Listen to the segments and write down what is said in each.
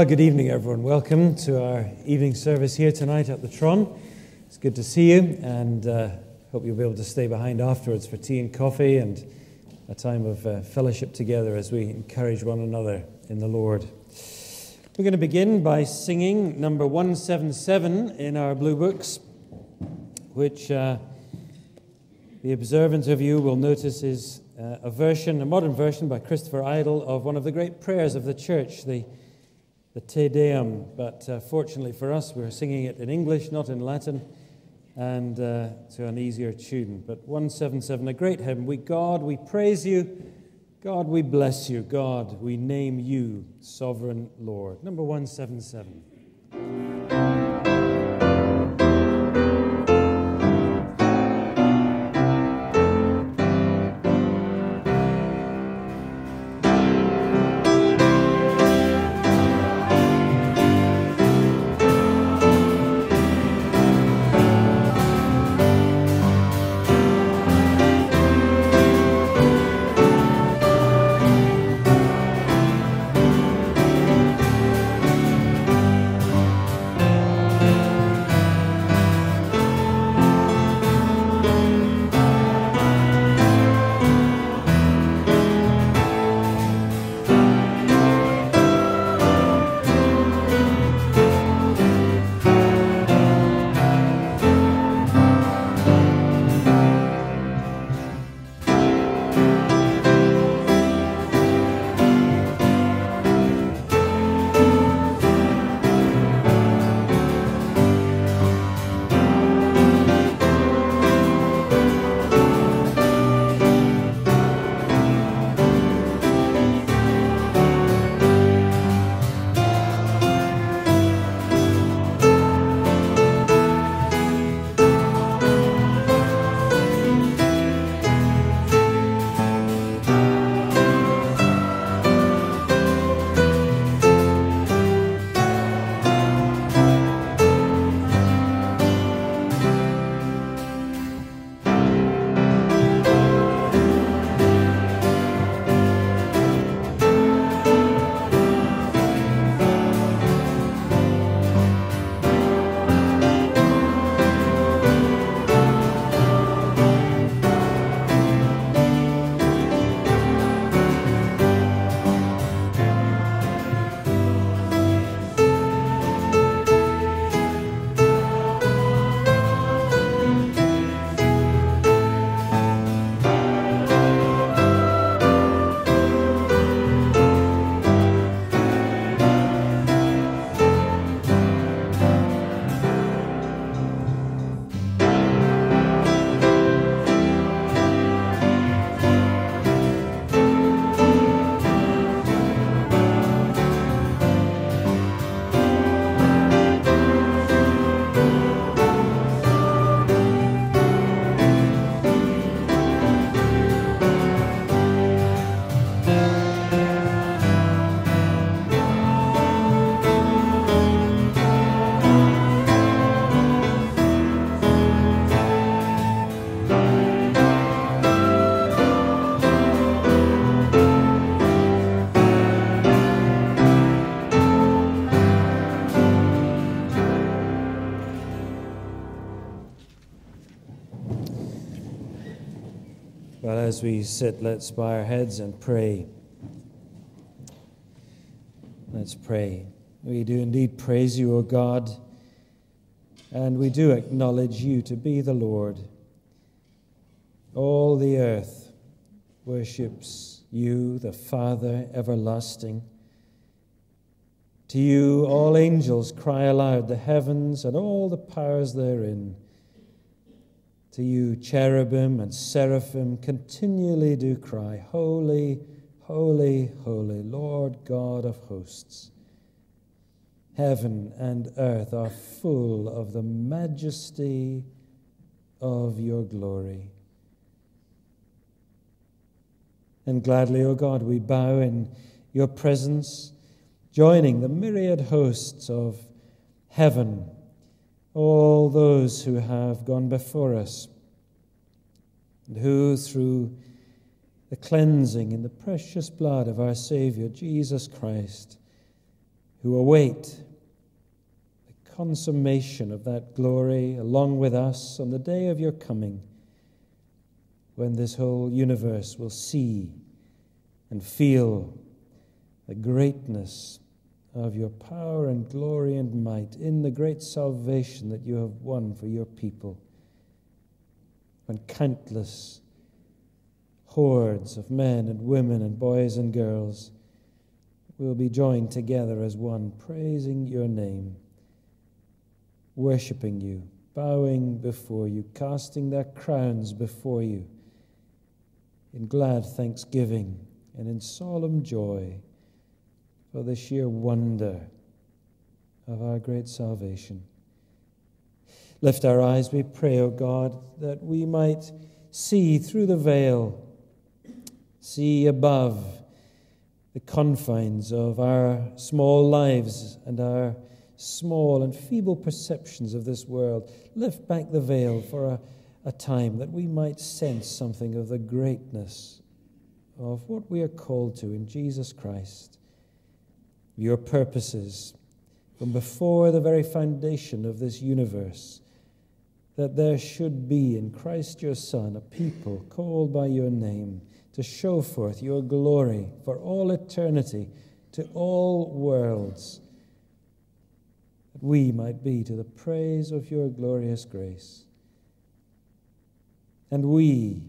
Well, good evening, everyone. Welcome to our evening service here tonight at the Tron. It's good to see you, and uh, hope you'll be able to stay behind afterwards for tea and coffee and a time of uh, fellowship together as we encourage one another in the Lord. We're going to begin by singing number 177 in our blue books, which uh, the observant of you will notice is uh, a version, a modern version by Christopher Idle of one of the great prayers of the church, the the Te Deum, but uh, fortunately for us, we're singing it in English, not in Latin, and uh, to an easier tune. But 177, a great hymn. We, God, we praise you. God, we bless you. God, we name you sovereign Lord. Number 177. As we sit, let's bow our heads and pray. Let's pray. We do indeed praise you, O God, and we do acknowledge you to be the Lord. All the earth worships you, the Father everlasting. To you, all angels cry aloud, the heavens and all the powers therein. You, cherubim and seraphim continually do cry, Holy, holy, holy, Lord God of hosts. Heaven and earth are full of the majesty of your glory. And gladly, O God, we bow in your presence, joining the myriad hosts of heaven all those who have gone before us, and who, through the cleansing in the precious blood of our Savior, Jesus Christ, who await the consummation of that glory along with us on the day of your coming, when this whole universe will see and feel the greatness of your power and glory and might in the great salvation that you have won for your people. When countless hordes of men and women and boys and girls will be joined together as one, praising your name, worshipping you, bowing before you, casting their crowns before you in glad thanksgiving and in solemn joy for the sheer wonder of our great salvation. Lift our eyes, we pray, O God, that we might see through the veil, see above the confines of our small lives and our small and feeble perceptions of this world. Lift back the veil for a, a time that we might sense something of the greatness of what we are called to in Jesus Christ your purposes from before the very foundation of this universe, that there should be in Christ your Son a people called by your name to show forth your glory for all eternity to all worlds, that we might be to the praise of your glorious grace. And we,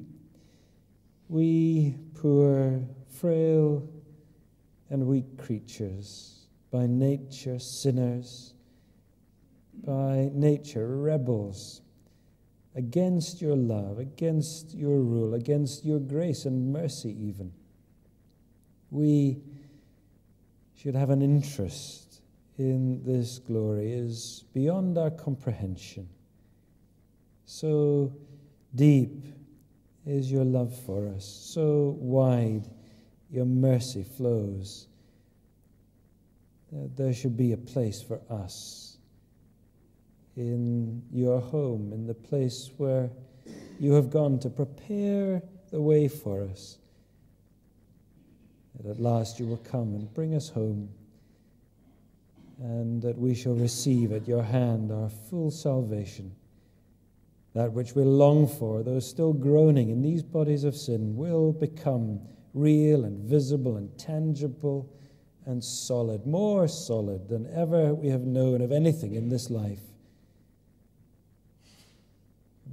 we poor, frail, and weak creatures, by nature sinners, by nature rebels against your love, against your rule, against your grace and mercy, even. We should have an interest in this glory is beyond our comprehension. So deep is your love for us, so wide your mercy flows. There should be a place for us in your home, in the place where you have gone to prepare the way for us. That at last you will come and bring us home, and that we shall receive at your hand our full salvation. That which we long for, though still groaning in these bodies of sin, will become real and visible and tangible and solid, more solid than ever we have known of anything in this life.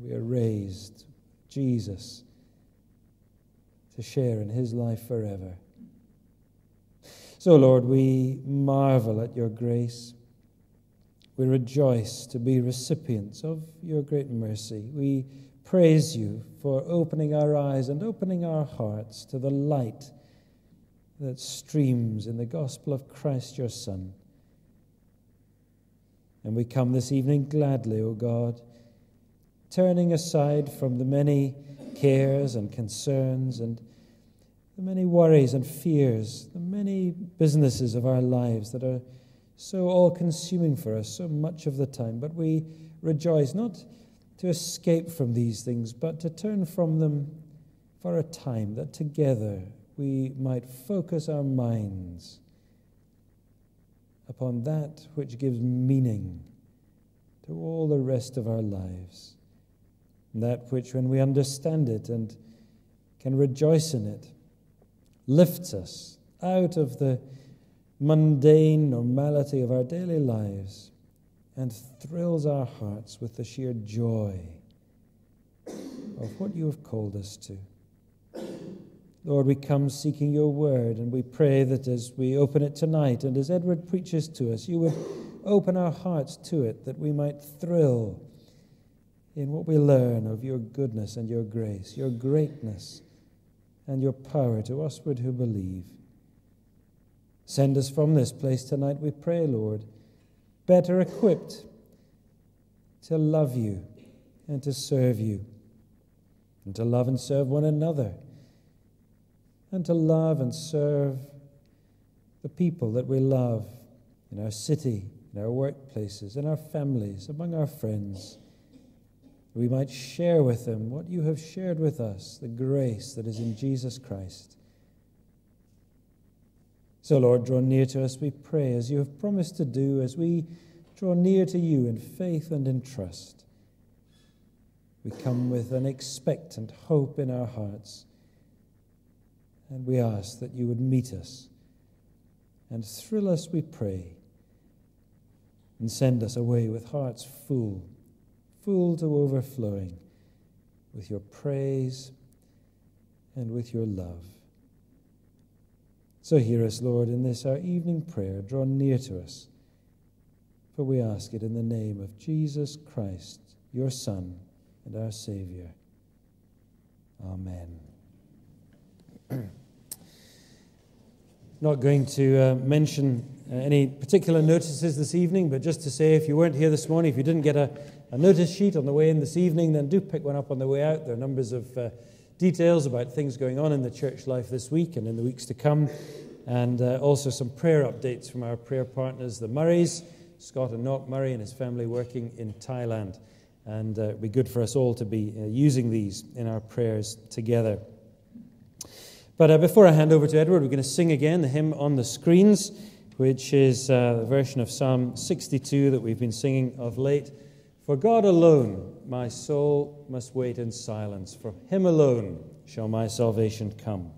We are raised, Jesus, to share in his life forever. So, Lord, we marvel at your grace. We rejoice to be recipients of your great mercy. We praise you for opening our eyes and opening our hearts to the light that streams in the gospel of Christ your Son. And we come this evening gladly, O God, turning aside from the many cares and concerns and the many worries and fears, the many businesses of our lives that are so all consuming for us so much of the time. But we rejoice not to escape from these things, but to turn from them for a time, that together we might focus our minds upon that which gives meaning to all the rest of our lives. That which, when we understand it and can rejoice in it, lifts us out of the mundane normality of our daily lives and thrills our hearts with the sheer joy of what you have called us to. Lord, we come seeking your word, and we pray that as we open it tonight and as Edward preaches to us, you would open our hearts to it that we might thrill in what we learn of your goodness and your grace, your greatness and your power to usward who believe. Send us from this place tonight, we pray, Lord better equipped to love you and to serve you, and to love and serve one another, and to love and serve the people that we love in our city, in our workplaces, in our families, among our friends. We might share with them what you have shared with us, the grace that is in Jesus Christ. So, Lord, draw near to us, we pray, as you have promised to do, as we draw near to you in faith and in trust. We come with an expectant hope in our hearts, and we ask that you would meet us and thrill us, we pray, and send us away with hearts full, full to overflowing with your praise and with your love. So hear us, Lord, in this our evening prayer. Draw near to us. For we ask it in the name of Jesus Christ, your Son and our Savior. Amen. Not going to uh, mention uh, any particular notices this evening, but just to say if you weren't here this morning, if you didn't get a, a notice sheet on the way in this evening, then do pick one up on the way out. There are numbers of uh, details about things going on in the church life this week and in the weeks to come, and uh, also some prayer updates from our prayer partners, the Murrays, Scott and Knock Murray and his family working in Thailand. And uh, it'd be good for us all to be uh, using these in our prayers together. But uh, before I hand over to Edward, we're going to sing again the hymn on the screens, which is uh, the version of Psalm 62 that we've been singing of late. For God alone my soul must wait in silence. For him alone shall my salvation come.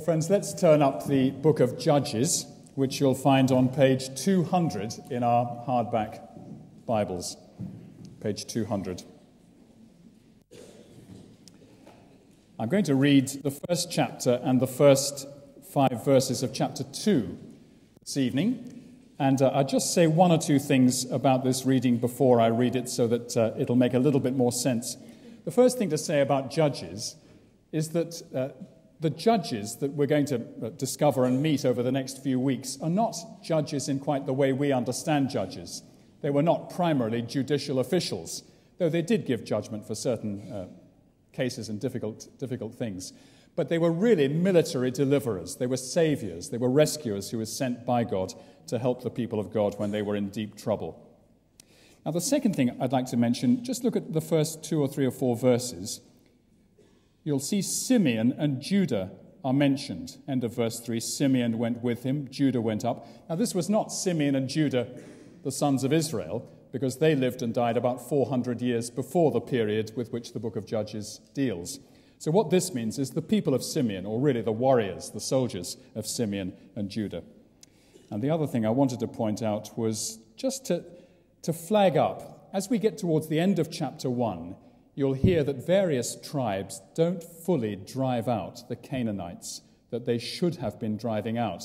Well, friends, let's turn up the book of Judges, which you'll find on page 200 in our hardback Bibles. Page 200. I'm going to read the first chapter and the first five verses of chapter 2 this evening. And uh, I'll just say one or two things about this reading before I read it so that uh, it'll make a little bit more sense. The first thing to say about Judges is that uh, the judges that we're going to uh, discover and meet over the next few weeks are not judges in quite the way we understand judges. They were not primarily judicial officials, though they did give judgment for certain uh, cases and difficult, difficult things. But they were really military deliverers. They were saviors. They were rescuers who were sent by God to help the people of God when they were in deep trouble. Now, the second thing I'd like to mention, just look at the first two or three or four verses you'll see Simeon and Judah are mentioned. End of verse 3 Simeon went with him, Judah went up. Now, this was not Simeon and Judah, the sons of Israel, because they lived and died about 400 years before the period with which the book of Judges deals. So, what this means is the people of Simeon, or really the warriors, the soldiers of Simeon and Judah. And the other thing I wanted to point out was just to, to flag up, as we get towards the end of chapter 1, you'll hear that various tribes don't fully drive out the Canaanites that they should have been driving out.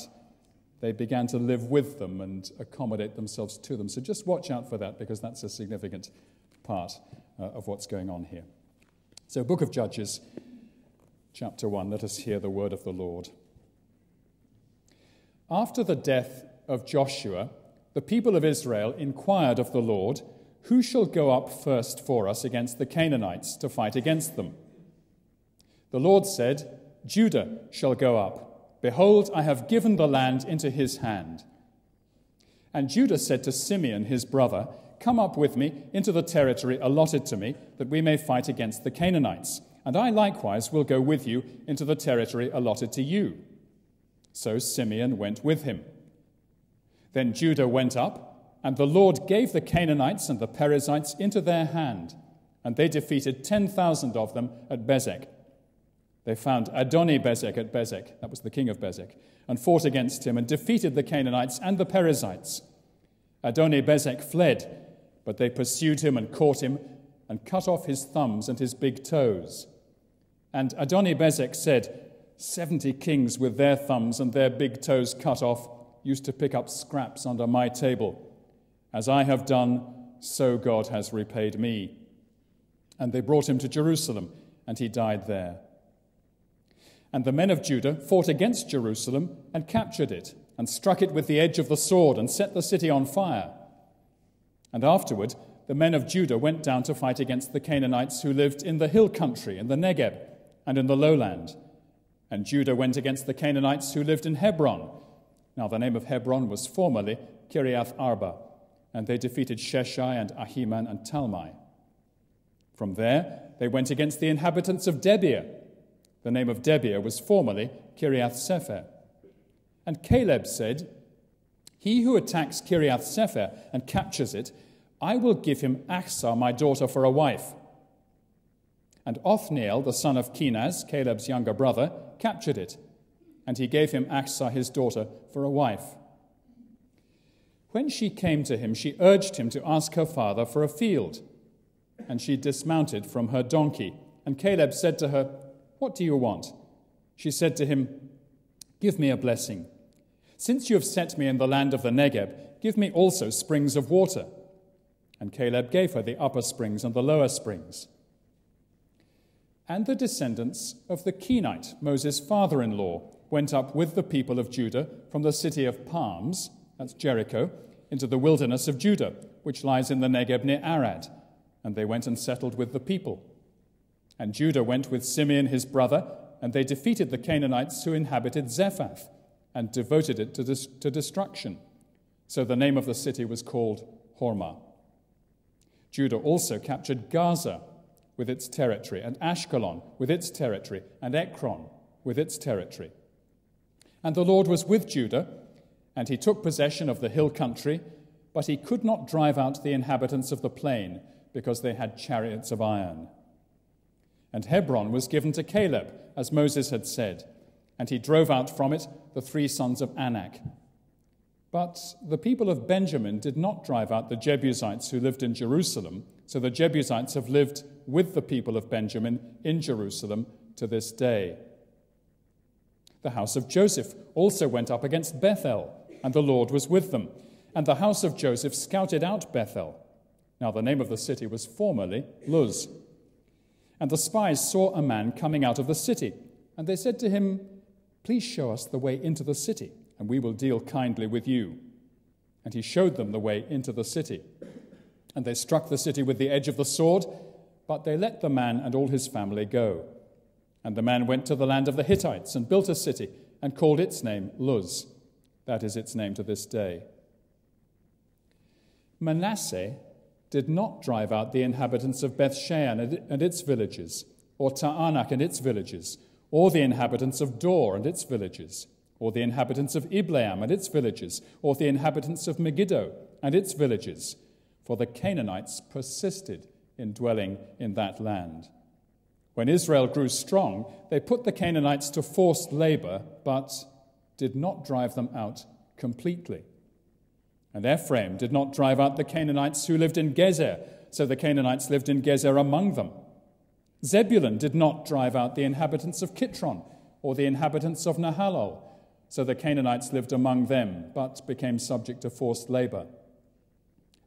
They began to live with them and accommodate themselves to them. So just watch out for that because that's a significant part uh, of what's going on here. So, Book of Judges, chapter 1, let us hear the word of the Lord. After the death of Joshua, the people of Israel inquired of the Lord who shall go up first for us against the Canaanites to fight against them? The Lord said, Judah shall go up. Behold, I have given the land into his hand. And Judah said to Simeon, his brother, Come up with me into the territory allotted to me, that we may fight against the Canaanites. And I likewise will go with you into the territory allotted to you. So Simeon went with him. Then Judah went up and the Lord gave the Canaanites and the Perizzites into their hand, and they defeated 10,000 of them at Bezek. They found Adoni Bezek at Bezek, that was the king of Bezek, and fought against him and defeated the Canaanites and the Perizzites. Adoni Bezek fled, but they pursued him and caught him and cut off his thumbs and his big toes. And Adoni Bezek said, Seventy kings with their thumbs and their big toes cut off used to pick up scraps under my table. As I have done, so God has repaid me. And they brought him to Jerusalem, and he died there. And the men of Judah fought against Jerusalem and captured it, and struck it with the edge of the sword, and set the city on fire. And afterward, the men of Judah went down to fight against the Canaanites who lived in the hill country, in the Negeb, and in the lowland. And Judah went against the Canaanites who lived in Hebron. Now, the name of Hebron was formerly Kiriath Arba and they defeated Sheshai and Ahiman and Talmai. From there, they went against the inhabitants of Debir. The name of Debir was formerly Kiriath Sepher. And Caleb said, He who attacks Kiriath Sepher and captures it, I will give him Achsah, my daughter, for a wife. And Othniel, the son of Kenaz, Caleb's younger brother, captured it, and he gave him Achsah, his daughter, for a wife. When she came to him, she urged him to ask her father for a field. And she dismounted from her donkey. And Caleb said to her, What do you want? She said to him, Give me a blessing. Since you have set me in the land of the Negeb, give me also springs of water. And Caleb gave her the upper springs and the lower springs. And the descendants of the Kenite, Moses' father in law, went up with the people of Judah from the city of Palms, that's Jericho, into the wilderness of Judah, which lies in the Negeb near Arad, and they went and settled with the people. And Judah went with Simeon his brother, and they defeated the Canaanites who inhabited Zephath, and devoted it to, dis- to destruction. So the name of the city was called Hormah. Judah also captured Gaza with its territory, and Ashkelon with its territory, and Ekron with its territory. And the Lord was with Judah and he took possession of the hill country, but he could not drive out the inhabitants of the plain because they had chariots of iron. And Hebron was given to Caleb, as Moses had said, and he drove out from it the three sons of Anak. But the people of Benjamin did not drive out the Jebusites who lived in Jerusalem, so the Jebusites have lived with the people of Benjamin in Jerusalem to this day. The house of Joseph also went up against Bethel, and the Lord was with them. And the house of Joseph scouted out Bethel. Now, the name of the city was formerly Luz. And the spies saw a man coming out of the city, and they said to him, Please show us the way into the city, and we will deal kindly with you. And he showed them the way into the city. And they struck the city with the edge of the sword, but they let the man and all his family go. And the man went to the land of the Hittites and built a city and called its name Luz. That is its name to this day. Manasseh did not drive out the inhabitants of Bethshean and its villages, or Taanach and its villages or the inhabitants of Dor and its villages, or the inhabitants of Ibleam and its villages, or the inhabitants of Megiddo and its villages, for the Canaanites persisted in dwelling in that land. When Israel grew strong, they put the Canaanites to forced labor, but did not drive them out completely. And Ephraim did not drive out the Canaanites who lived in Gezer, so the Canaanites lived in Gezer among them. Zebulun did not drive out the inhabitants of Kitron or the inhabitants of Nahalol, so the Canaanites lived among them, but became subject to forced labor.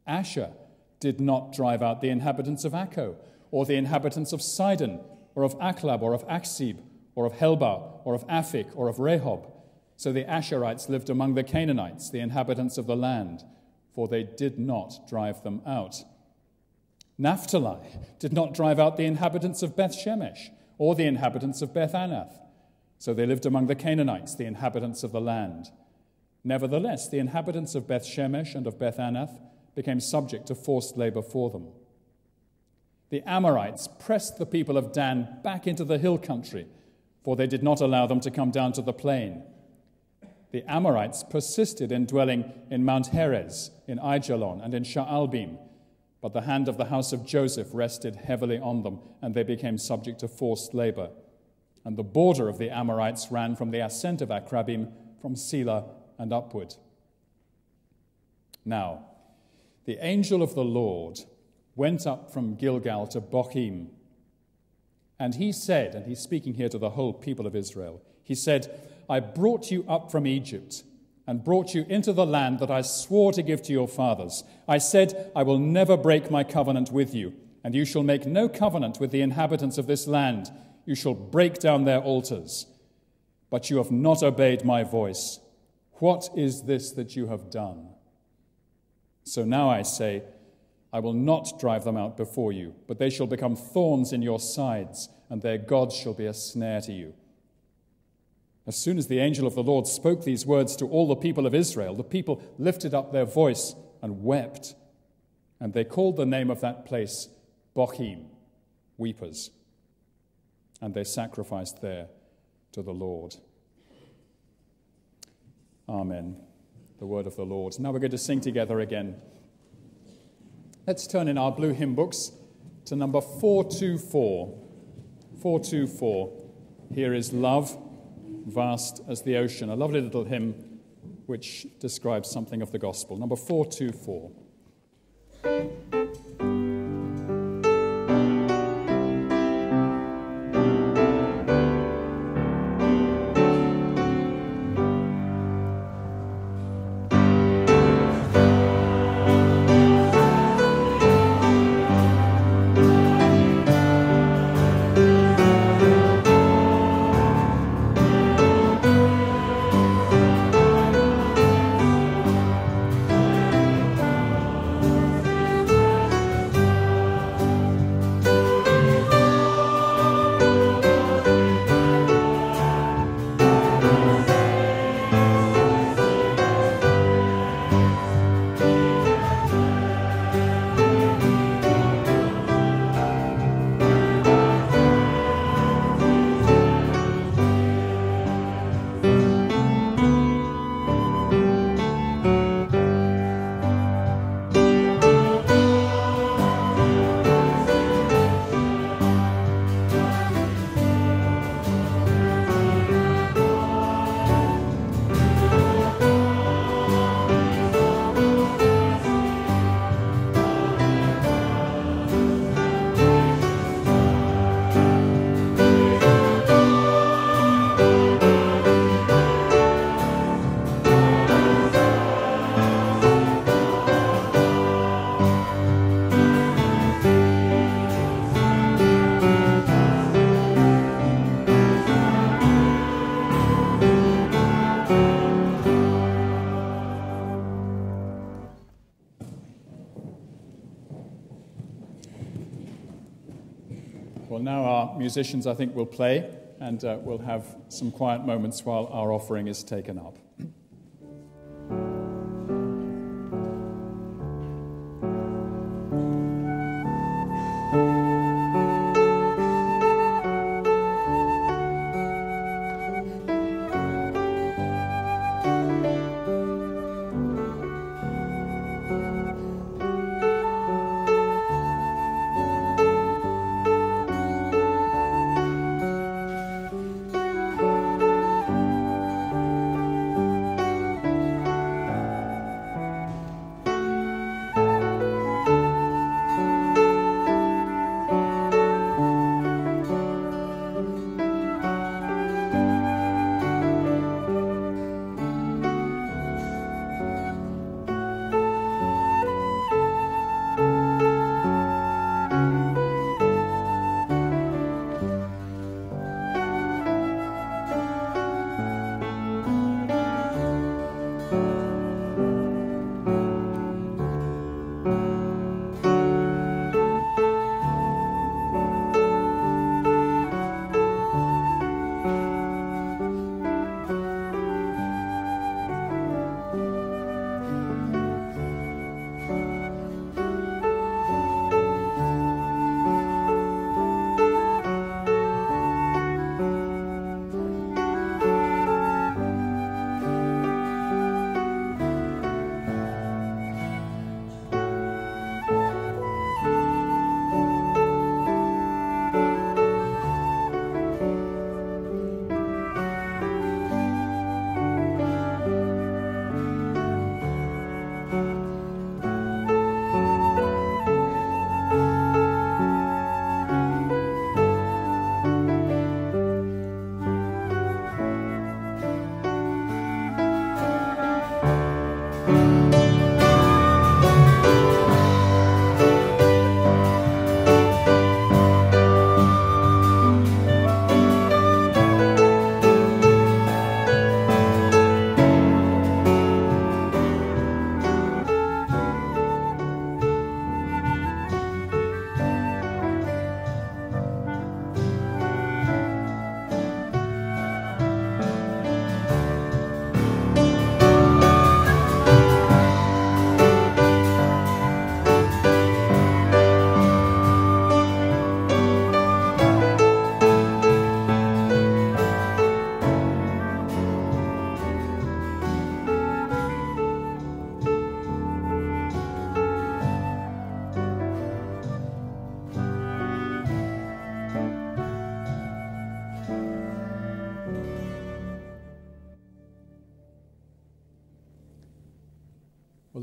Asher did not drive out the inhabitants of Akko, or the inhabitants of Sidon, or of Achlab, or of Achzib, or of Helbah, or of Aphik, or of Rehob. So the Asherites lived among the Canaanites, the inhabitants of the land, for they did not drive them out. Naphtali did not drive out the inhabitants of Beth Shemesh or the inhabitants of Beth Anath. So they lived among the Canaanites, the inhabitants of the land. Nevertheless, the inhabitants of Beth Shemesh and of Beth Anath became subject to forced labor for them. The Amorites pressed the people of Dan back into the hill country, for they did not allow them to come down to the plain. The Amorites persisted in dwelling in Mount Heres, in Aijalon, and in Shaalbim but the hand of the house of Joseph rested heavily on them, and they became subject to forced labor. And the border of the Amorites ran from the ascent of Akrabbim, from Selah and upward. Now, the angel of the Lord went up from Gilgal to Bochim. And he said, and he's speaking here to the whole people of Israel, he said, I brought you up from Egypt and brought you into the land that I swore to give to your fathers. I said, I will never break my covenant with you, and you shall make no covenant with the inhabitants of this land. You shall break down their altars. But you have not obeyed my voice. What is this that you have done? So now I say, I will not drive them out before you, but they shall become thorns in your sides, and their gods shall be a snare to you. As soon as the angel of the Lord spoke these words to all the people of Israel, the people lifted up their voice and wept. And they called the name of that place Bochim, weepers. And they sacrificed there to the Lord. Amen. The word of the Lord. Now we're going to sing together again. Let's turn in our blue hymn books to number 424. 424. Here is love vast as the ocean. A lovely little hymn which describes something of the gospel. Number 424. Now our musicians, I think, will play, and uh, we'll have some quiet moments while our offering is taken up.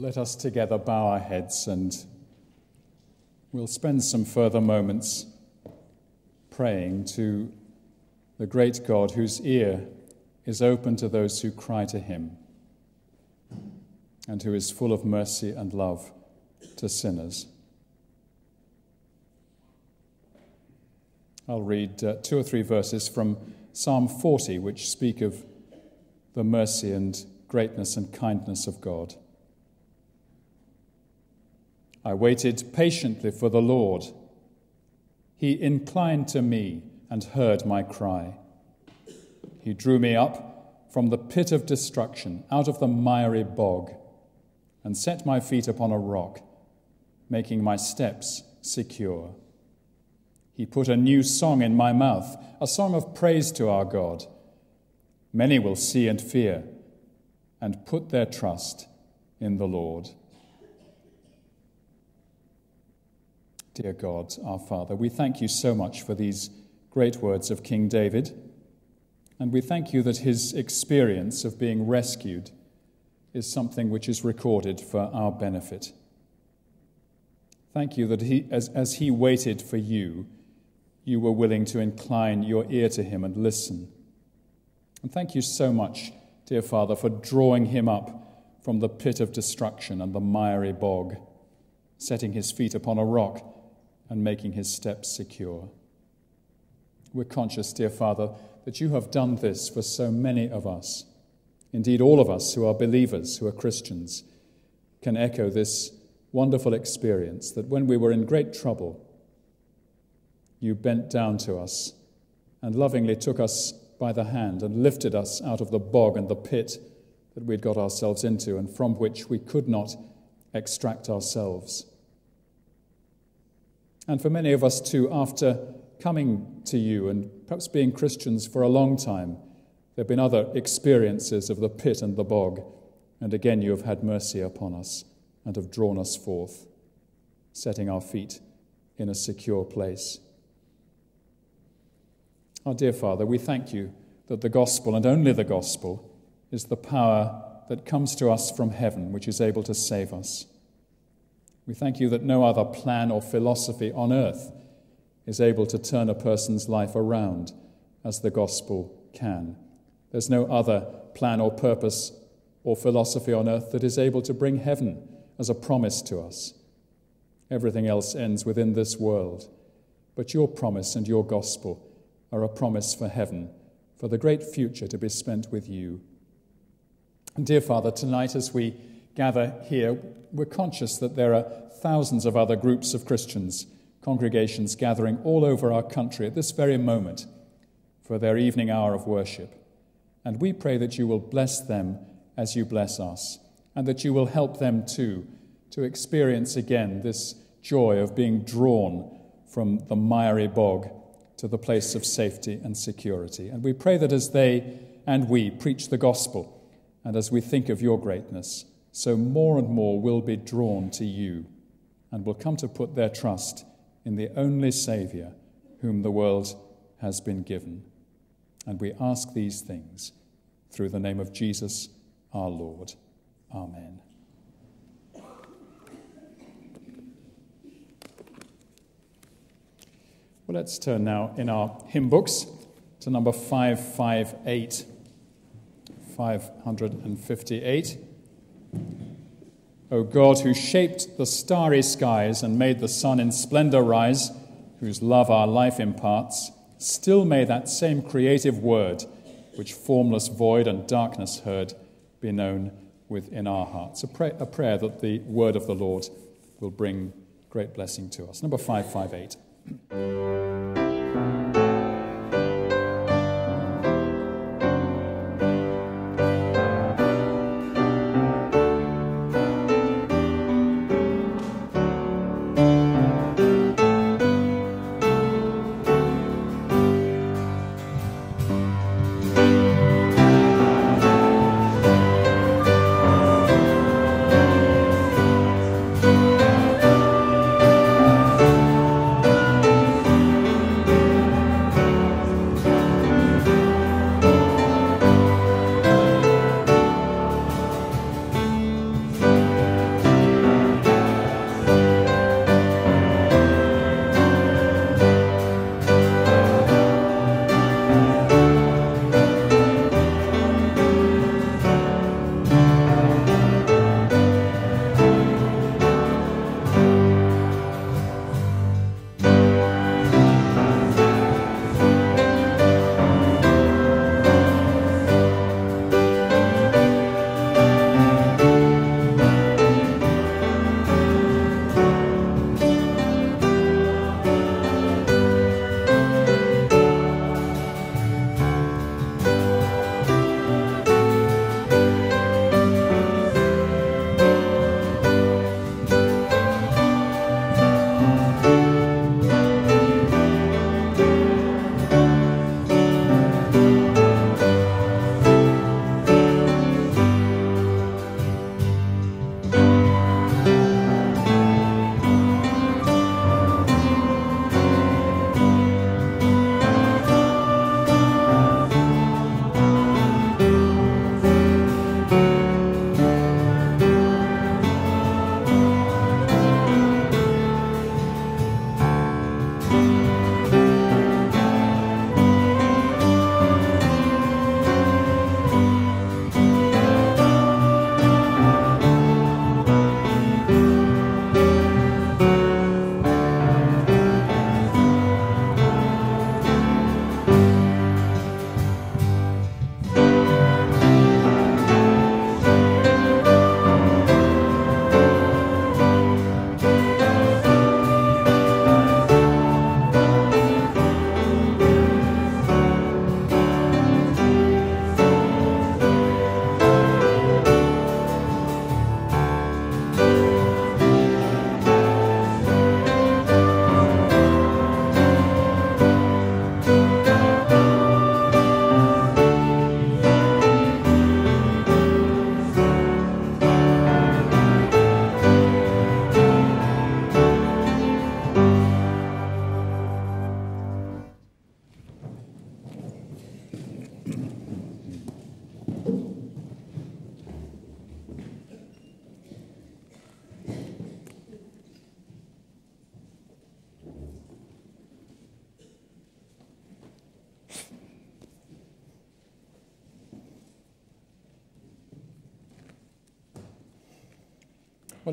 Let us together bow our heads and we'll spend some further moments praying to the great God whose ear is open to those who cry to him and who is full of mercy and love to sinners. I'll read uh, two or three verses from Psalm 40, which speak of the mercy and greatness and kindness of God. I waited patiently for the Lord. He inclined to me and heard my cry. He drew me up from the pit of destruction, out of the miry bog, and set my feet upon a rock, making my steps secure. He put a new song in my mouth, a song of praise to our God. Many will see and fear and put their trust in the Lord. Dear God, our Father, we thank you so much for these great words of King David, and we thank you that his experience of being rescued is something which is recorded for our benefit. Thank you that he, as, as he waited for you, you were willing to incline your ear to him and listen. And thank you so much, dear Father, for drawing him up from the pit of destruction and the miry bog, setting his feet upon a rock and making his steps secure. We're conscious, dear Father, that you have done this for so many of us. Indeed, all of us who are believers, who are Christians, can echo this wonderful experience that when we were in great trouble, you bent down to us and lovingly took us by the hand and lifted us out of the bog and the pit that we'd got ourselves into and from which we could not extract ourselves. And for many of us too, after coming to you and perhaps being Christians for a long time, there have been other experiences of the pit and the bog, and again you have had mercy upon us and have drawn us forth, setting our feet in a secure place. Our dear Father, we thank you that the gospel, and only the gospel, is the power that comes to us from heaven, which is able to save us. We thank you that no other plan or philosophy on earth is able to turn a person's life around as the gospel can. There's no other plan or purpose or philosophy on earth that is able to bring heaven as a promise to us. Everything else ends within this world. But your promise and your gospel are a promise for heaven, for the great future to be spent with you. And dear Father, tonight as we gather here, we're conscious that there are thousands of other groups of Christians, congregations gathering all over our country at this very moment for their evening hour of worship. And we pray that you will bless them as you bless us, and that you will help them too to experience again this joy of being drawn from the miry bog to the place of safety and security. And we pray that as they and we preach the gospel, and as we think of your greatness, so more and more will be drawn to you and will come to put their trust in the only Saviour whom the world has been given. And we ask these things through the name of Jesus our Lord. Amen. Well, let's turn now in our hymn books to number 558. 558. O God, who shaped the starry skies and made the sun in splendor rise, whose love our life imparts, still may that same creative word, which formless void and darkness heard, be known within our hearts. A, pray, a prayer that the word of the Lord will bring great blessing to us. Number 558.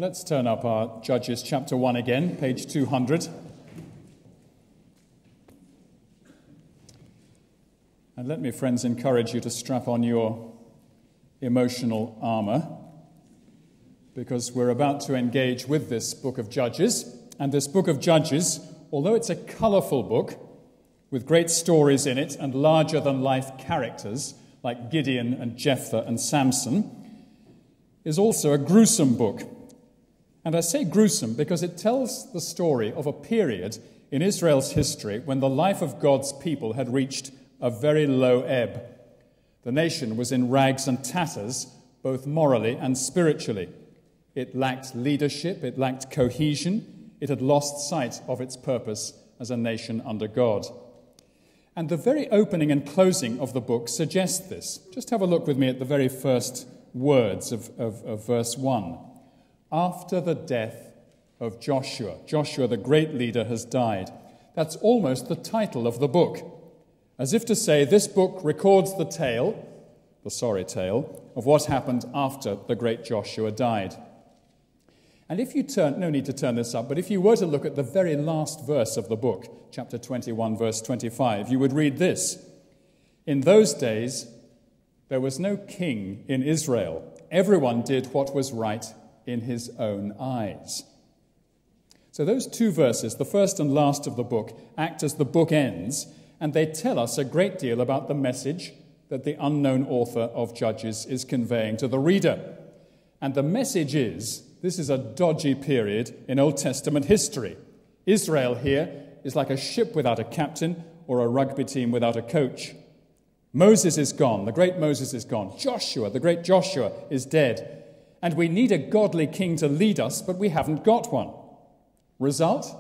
Let's turn up our Judges chapter 1 again, page 200. And let me, friends, encourage you to strap on your emotional armor because we're about to engage with this book of Judges. And this book of Judges, although it's a colorful book with great stories in it and larger than life characters like Gideon and Jephthah and Samson, is also a gruesome book and I say gruesome because it tells the story of a period in Israel's history when the life of God's people had reached a very low ebb. The nation was in rags and tatters, both morally and spiritually. It lacked leadership, it lacked cohesion, it had lost sight of its purpose as a nation under God. And the very opening and closing of the book suggest this. Just have a look with me at the very first words of, of, of verse 1 after the death of Joshua. Joshua, the great leader, has died. That's almost the title of the book. As if to say, this book records the tale, the sorry tale, of what happened after the great Joshua died. And if you turn, no need to turn this up, but if you were to look at the very last verse of the book, chapter 21, verse 25, you would read this In those days, there was no king in Israel. Everyone did what was right in his own eyes. So, those two verses, the first and last of the book, act as the book ends, and they tell us a great deal about the message that the unknown author of Judges is conveying to the reader. And the message is this is a dodgy period in Old Testament history. Israel here is like a ship without a captain or a rugby team without a coach. Moses is gone, the great Moses is gone. Joshua, the great Joshua, is dead and we need a godly king to lead us, but we haven't got one. Result?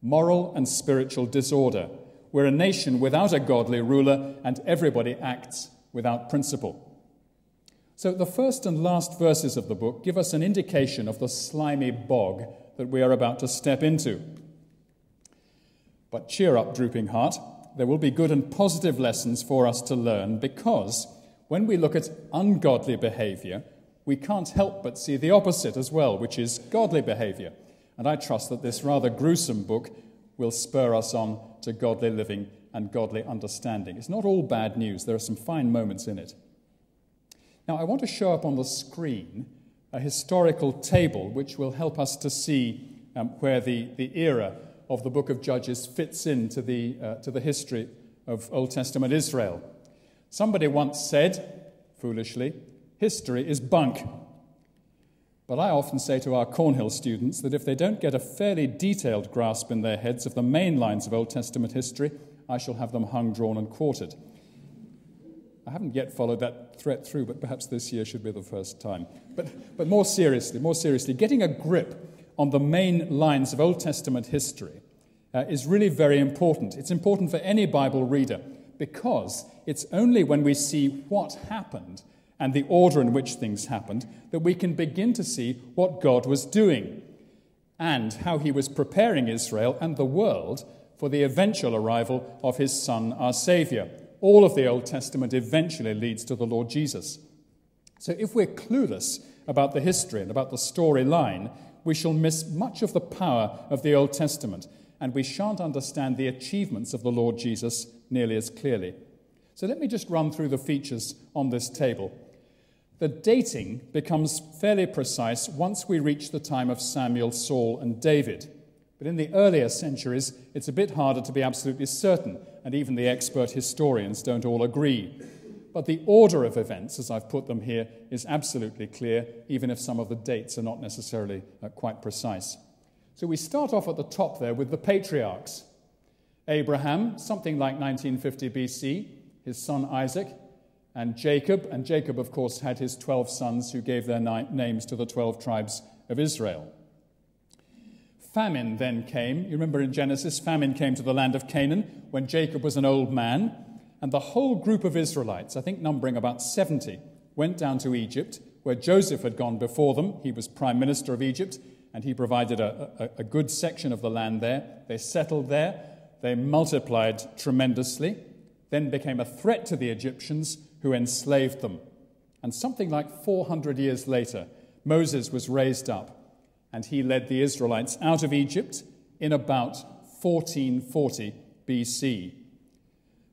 Moral and spiritual disorder. We're a nation without a godly ruler, and everybody acts without principle. So, the first and last verses of the book give us an indication of the slimy bog that we are about to step into. But cheer up, drooping heart. There will be good and positive lessons for us to learn because when we look at ungodly behavior, we can't help but see the opposite as well, which is godly behavior. And I trust that this rather gruesome book will spur us on to godly living and godly understanding. It's not all bad news, there are some fine moments in it. Now, I want to show up on the screen a historical table which will help us to see um, where the, the era of the book of Judges fits into the, uh, to the history of Old Testament Israel. Somebody once said, foolishly, history is bunk. But I often say to our Cornhill students that if they don't get a fairly detailed grasp in their heads of the main lines of Old Testament history, I shall have them hung, drawn, and quartered. I haven't yet followed that threat through, but perhaps this year should be the first time. But, but more seriously, more seriously, getting a grip on the main lines of Old Testament history uh, is really very important. It's important for any Bible reader because it's only when we see what happened and the order in which things happened, that we can begin to see what God was doing and how he was preparing Israel and the world for the eventual arrival of his Son, our Savior. All of the Old Testament eventually leads to the Lord Jesus. So if we're clueless about the history and about the storyline, we shall miss much of the power of the Old Testament, and we shan't understand the achievements of the Lord Jesus nearly as clearly. So let me just run through the features on this table. The dating becomes fairly precise once we reach the time of Samuel, Saul, and David. But in the earlier centuries, it's a bit harder to be absolutely certain, and even the expert historians don't all agree. But the order of events, as I've put them here, is absolutely clear, even if some of the dates are not necessarily uh, quite precise. So we start off at the top there with the patriarchs Abraham, something like 1950 BC, his son Isaac, and Jacob. And Jacob, of course, had his 12 sons who gave their names to the 12 tribes of Israel. Famine then came. You remember in Genesis, famine came to the land of Canaan when Jacob was an old man. And the whole group of Israelites, I think numbering about 70, went down to Egypt, where Joseph had gone before them. He was prime minister of Egypt, and he provided a, a, a good section of the land there. They settled there. They multiplied tremendously, then became a threat to the Egyptians, who enslaved them. And something like 400 years later, Moses was raised up, and he led the Israelites out of Egypt in about 1440 BC.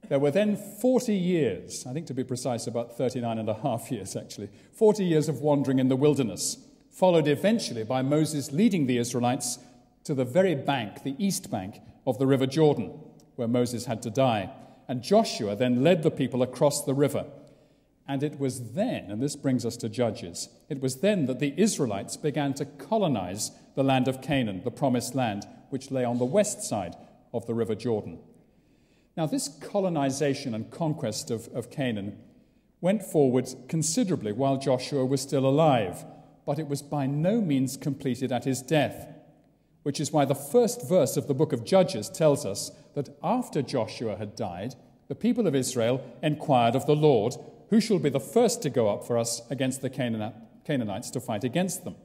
There were then 40 years, I think to be precise, about 39 and a half years actually, 40 years of wandering in the wilderness, followed eventually by Moses leading the Israelites to the very bank, the east bank of the River Jordan, where Moses had to die. And Joshua then led the people across the river. And it was then, and this brings us to Judges, it was then that the Israelites began to colonize the land of Canaan, the promised land, which lay on the west side of the River Jordan. Now, this colonization and conquest of, of Canaan went forward considerably while Joshua was still alive, but it was by no means completed at his death, which is why the first verse of the book of Judges tells us that after Joshua had died, the people of Israel inquired of the Lord, Who shall be the first to go up for us against the Canaanites to fight against them?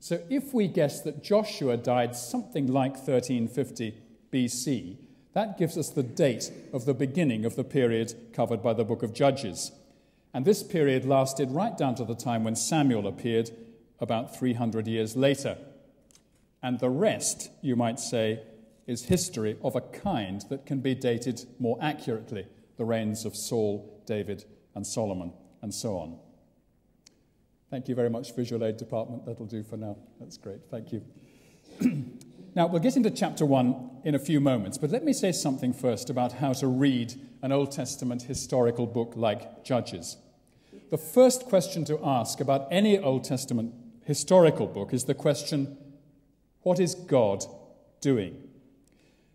So, if we guess that Joshua died something like 1350 BC, that gives us the date of the beginning of the period covered by the book of Judges. And this period lasted right down to the time when Samuel appeared about 300 years later. And the rest, you might say, is history of a kind that can be dated more accurately the reigns of Saul, David, and Solomon, and so on. Thank you very much, Visual Aid Department. That'll do for now. That's great. Thank you. now, we'll get into chapter 1 in a few moments, but let me say something first about how to read an Old Testament historical book like Judges. The first question to ask about any Old Testament historical book is the question what is God doing?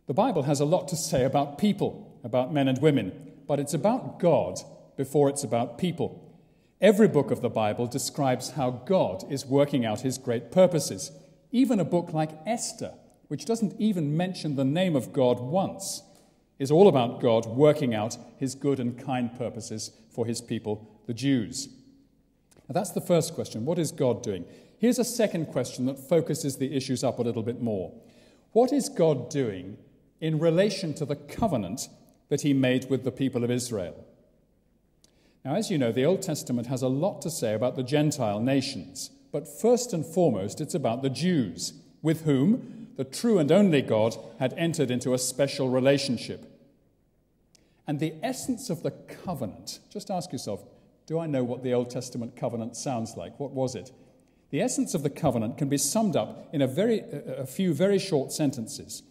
The Bible has a lot to say about people, about men and women, but it's about God before it's about people. Every book of the Bible describes how God is working out his great purposes. Even a book like Esther, which doesn't even mention the name of God once, is all about God working out his good and kind purposes for his people, the Jews. Now, that's the first question. What is God doing? Here's a second question that focuses the issues up a little bit more. What is God doing in relation to the covenant that he made with the people of Israel? Now, as you know, the Old Testament has a lot to say about the Gentile nations, but first and foremost, it's about the Jews, with whom the true and only God had entered into a special relationship. And the essence of the covenant, just ask yourself, do I know what the Old Testament covenant sounds like? What was it? The essence of the covenant can be summed up in a, very, a few very short sentences.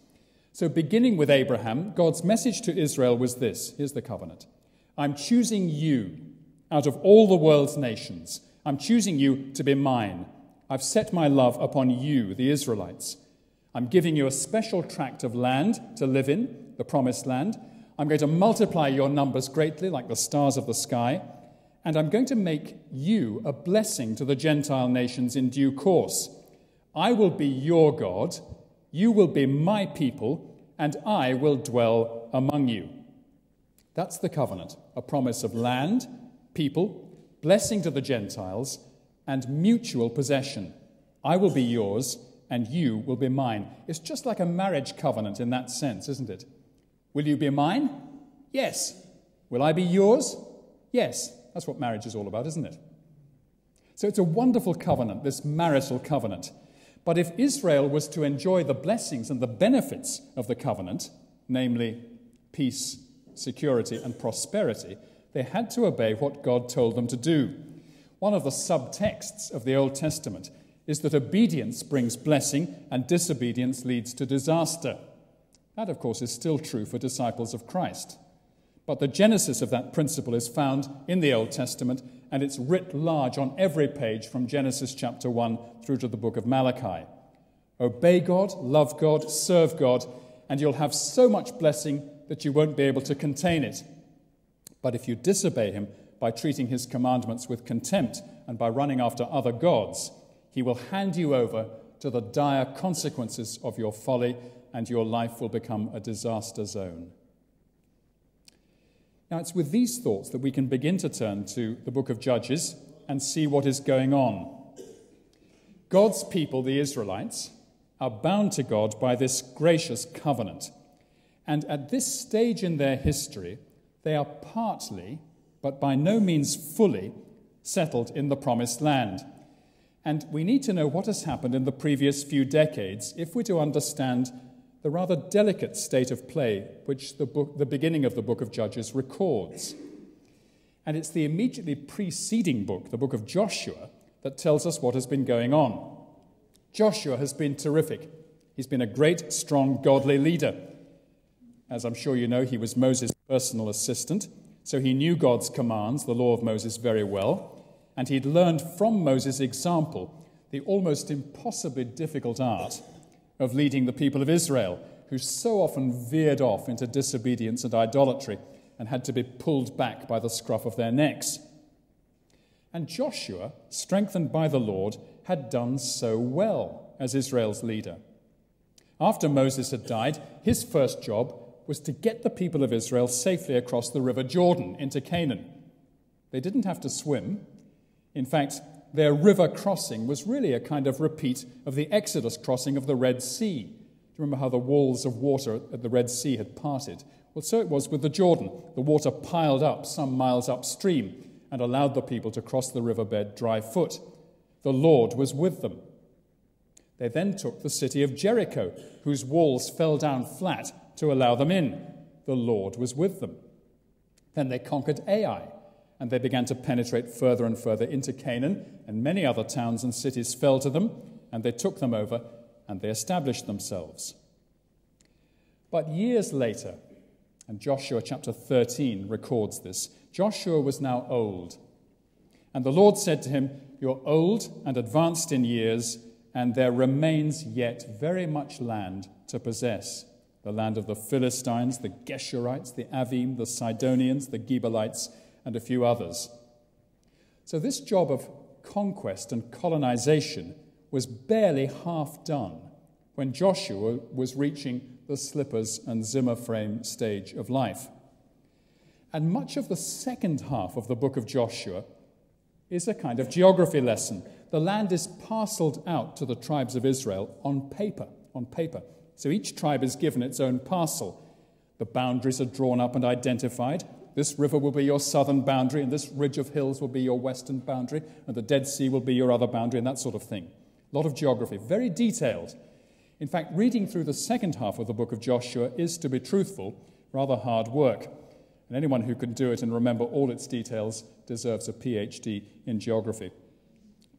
So, beginning with Abraham, God's message to Israel was this here's the covenant I'm choosing you out of all the world's nations. I'm choosing you to be mine. I've set my love upon you, the Israelites. I'm giving you a special tract of land to live in, the promised land. I'm going to multiply your numbers greatly, like the stars of the sky. And I'm going to make you a blessing to the Gentile nations in due course. I will be your God, you will be my people, and I will dwell among you. That's the covenant a promise of land, people, blessing to the Gentiles, and mutual possession. I will be yours, and you will be mine. It's just like a marriage covenant in that sense, isn't it? Will you be mine? Yes. Will I be yours? Yes. That's what marriage is all about, isn't it? So it's a wonderful covenant, this marital covenant. But if Israel was to enjoy the blessings and the benefits of the covenant, namely peace security, and prosperity, they had to obey what God told them to do. One of the subtexts of the Old Testament is that obedience brings blessing and disobedience leads to disaster. That, of course, is still true for disciples of Christ. But the genesis of that principle is found in the Old Testament, and it's writ large on every page from Genesis chapter 1 through to the book of Malachi. Obey God, love God, serve God, and you'll have so much blessing that you won't be able to contain it. But if you disobey him by treating his commandments with contempt and by running after other gods, he will hand you over to the dire consequences of your folly, and your life will become a disaster zone. Now, it's with these thoughts that we can begin to turn to the book of Judges and see what is going on. God's people, the Israelites, are bound to God by this gracious covenant and at this stage in their history, they are partly, but by no means fully, settled in the promised land. And we need to know what has happened in the previous few decades if we're to understand the rather delicate state of play which the, book, the beginning of the book of Judges records. And it's the immediately preceding book, the book of Joshua, that tells us what has been going on. Joshua has been terrific. He's been a great, strong, godly leader. As I'm sure you know, he was Moses' personal assistant, so he knew God's commands, the law of Moses, very well, and he'd learned from Moses' example the almost impossibly difficult art of leading the people of Israel, who so often veered off into disobedience and idolatry and had to be pulled back by the scruff of their necks. And Joshua, strengthened by the Lord, had done so well as Israel's leader. After Moses had died, his first job was to get the people of Israel safely across the river Jordan into Canaan. They didn't have to swim. In fact, their river crossing was really a kind of repeat of the Exodus crossing of the Red Sea. Do you remember how the walls of water at the Red Sea had parted? Well, so it was with the Jordan. The water piled up some miles upstream and allowed the people to cross the riverbed dry foot. The Lord was with them. They then took the city of Jericho, whose walls fell down flat to allow them in. The Lord was with them. Then they conquered Ai, and they began to penetrate further and further into Canaan, and many other towns and cities fell to them, and they took them over, and they established themselves. But years later, and Joshua chapter 13 records this, Joshua was now old. And the Lord said to him, You're old and advanced in years, and there remains yet very much land to possess the land of the Philistines, the Geshurites, the Avim, the Sidonians, the Gebalites, and a few others. So, this job of conquest and colonization was barely half done when Joshua was reaching the slippers and Zimmer frame stage of life. And much of the second half of the book of Joshua is a kind of geography lesson. The land is parceled out to the tribes of Israel on paper, on paper. So each tribe is given its own parcel. The boundaries are drawn up and identified. This river will be your southern boundary, and this ridge of hills will be your western boundary, and the Dead Sea will be your other boundary, and that sort of thing. A lot of geography, very detailed. In fact, reading through the second half of the book of Joshua is, to be truthful, rather hard work. And anyone who can do it and remember all its details deserves a PhD in geography.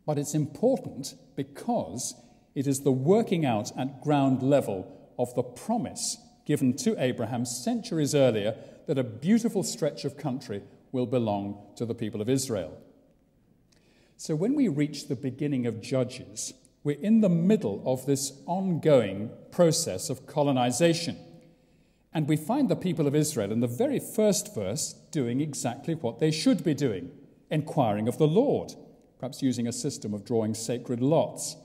But it's important because it is the working out at ground level of the promise given to Abraham centuries earlier that a beautiful stretch of country will belong to the people of Israel. So when we reach the beginning of Judges, we're in the middle of this ongoing process of colonization. And we find the people of Israel in the very first verse doing exactly what they should be doing inquiring of the Lord, perhaps using a system of drawing sacred lots.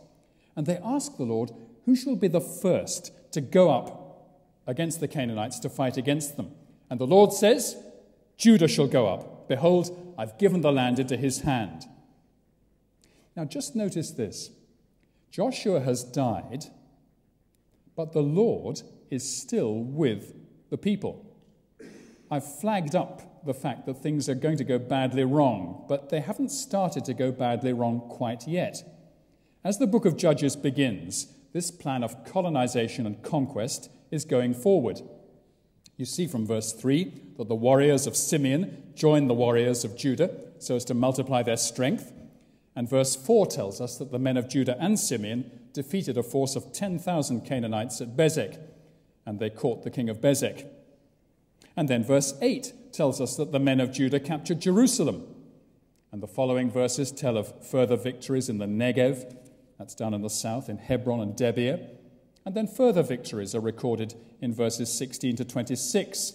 And they ask the Lord, Who shall be the first to go up against the Canaanites to fight against them? And the Lord says, Judah shall go up. Behold, I've given the land into his hand. Now, just notice this Joshua has died, but the Lord is still with the people. I've flagged up the fact that things are going to go badly wrong, but they haven't started to go badly wrong quite yet. As the book of Judges begins, this plan of colonization and conquest is going forward. You see from verse 3 that the warriors of Simeon join the warriors of Judah so as to multiply their strength. And verse 4 tells us that the men of Judah and Simeon defeated a force of 10,000 Canaanites at Bezek, and they caught the king of Bezek. And then verse 8 tells us that the men of Judah captured Jerusalem. And the following verses tell of further victories in the Negev that's down in the south, in Hebron and Debir. And then further victories are recorded in verses 16 to 26.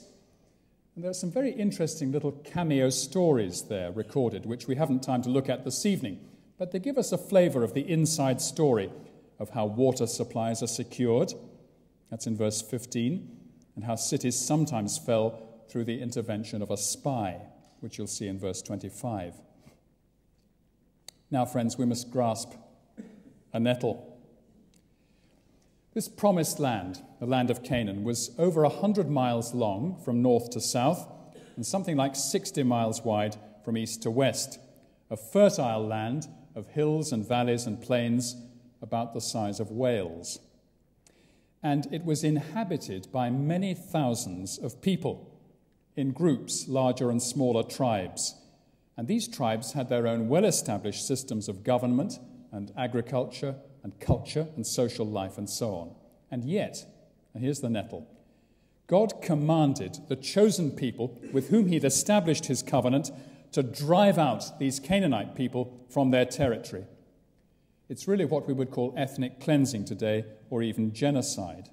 And there are some very interesting little cameo stories there recorded, which we haven't time to look at this evening, but they give us a flavor of the inside story of how water supplies are secured. That's in verse 15, and how cities sometimes fell through the intervention of a spy, which you'll see in verse 25. Now, friends, we must grasp a nettle. This promised land, the land of Canaan, was over 100 miles long from north to south and something like 60 miles wide from east to west. a fertile land of hills and valleys and plains about the size of Wales. And it was inhabited by many thousands of people in groups, larger and smaller tribes. And these tribes had their own well established systems of government and agriculture and culture and social life and so on. And yet, and here's the nettle God commanded the chosen people with whom he'd established his covenant to drive out these Canaanite people from their territory. It's really what we would call ethnic cleansing today, or even genocide.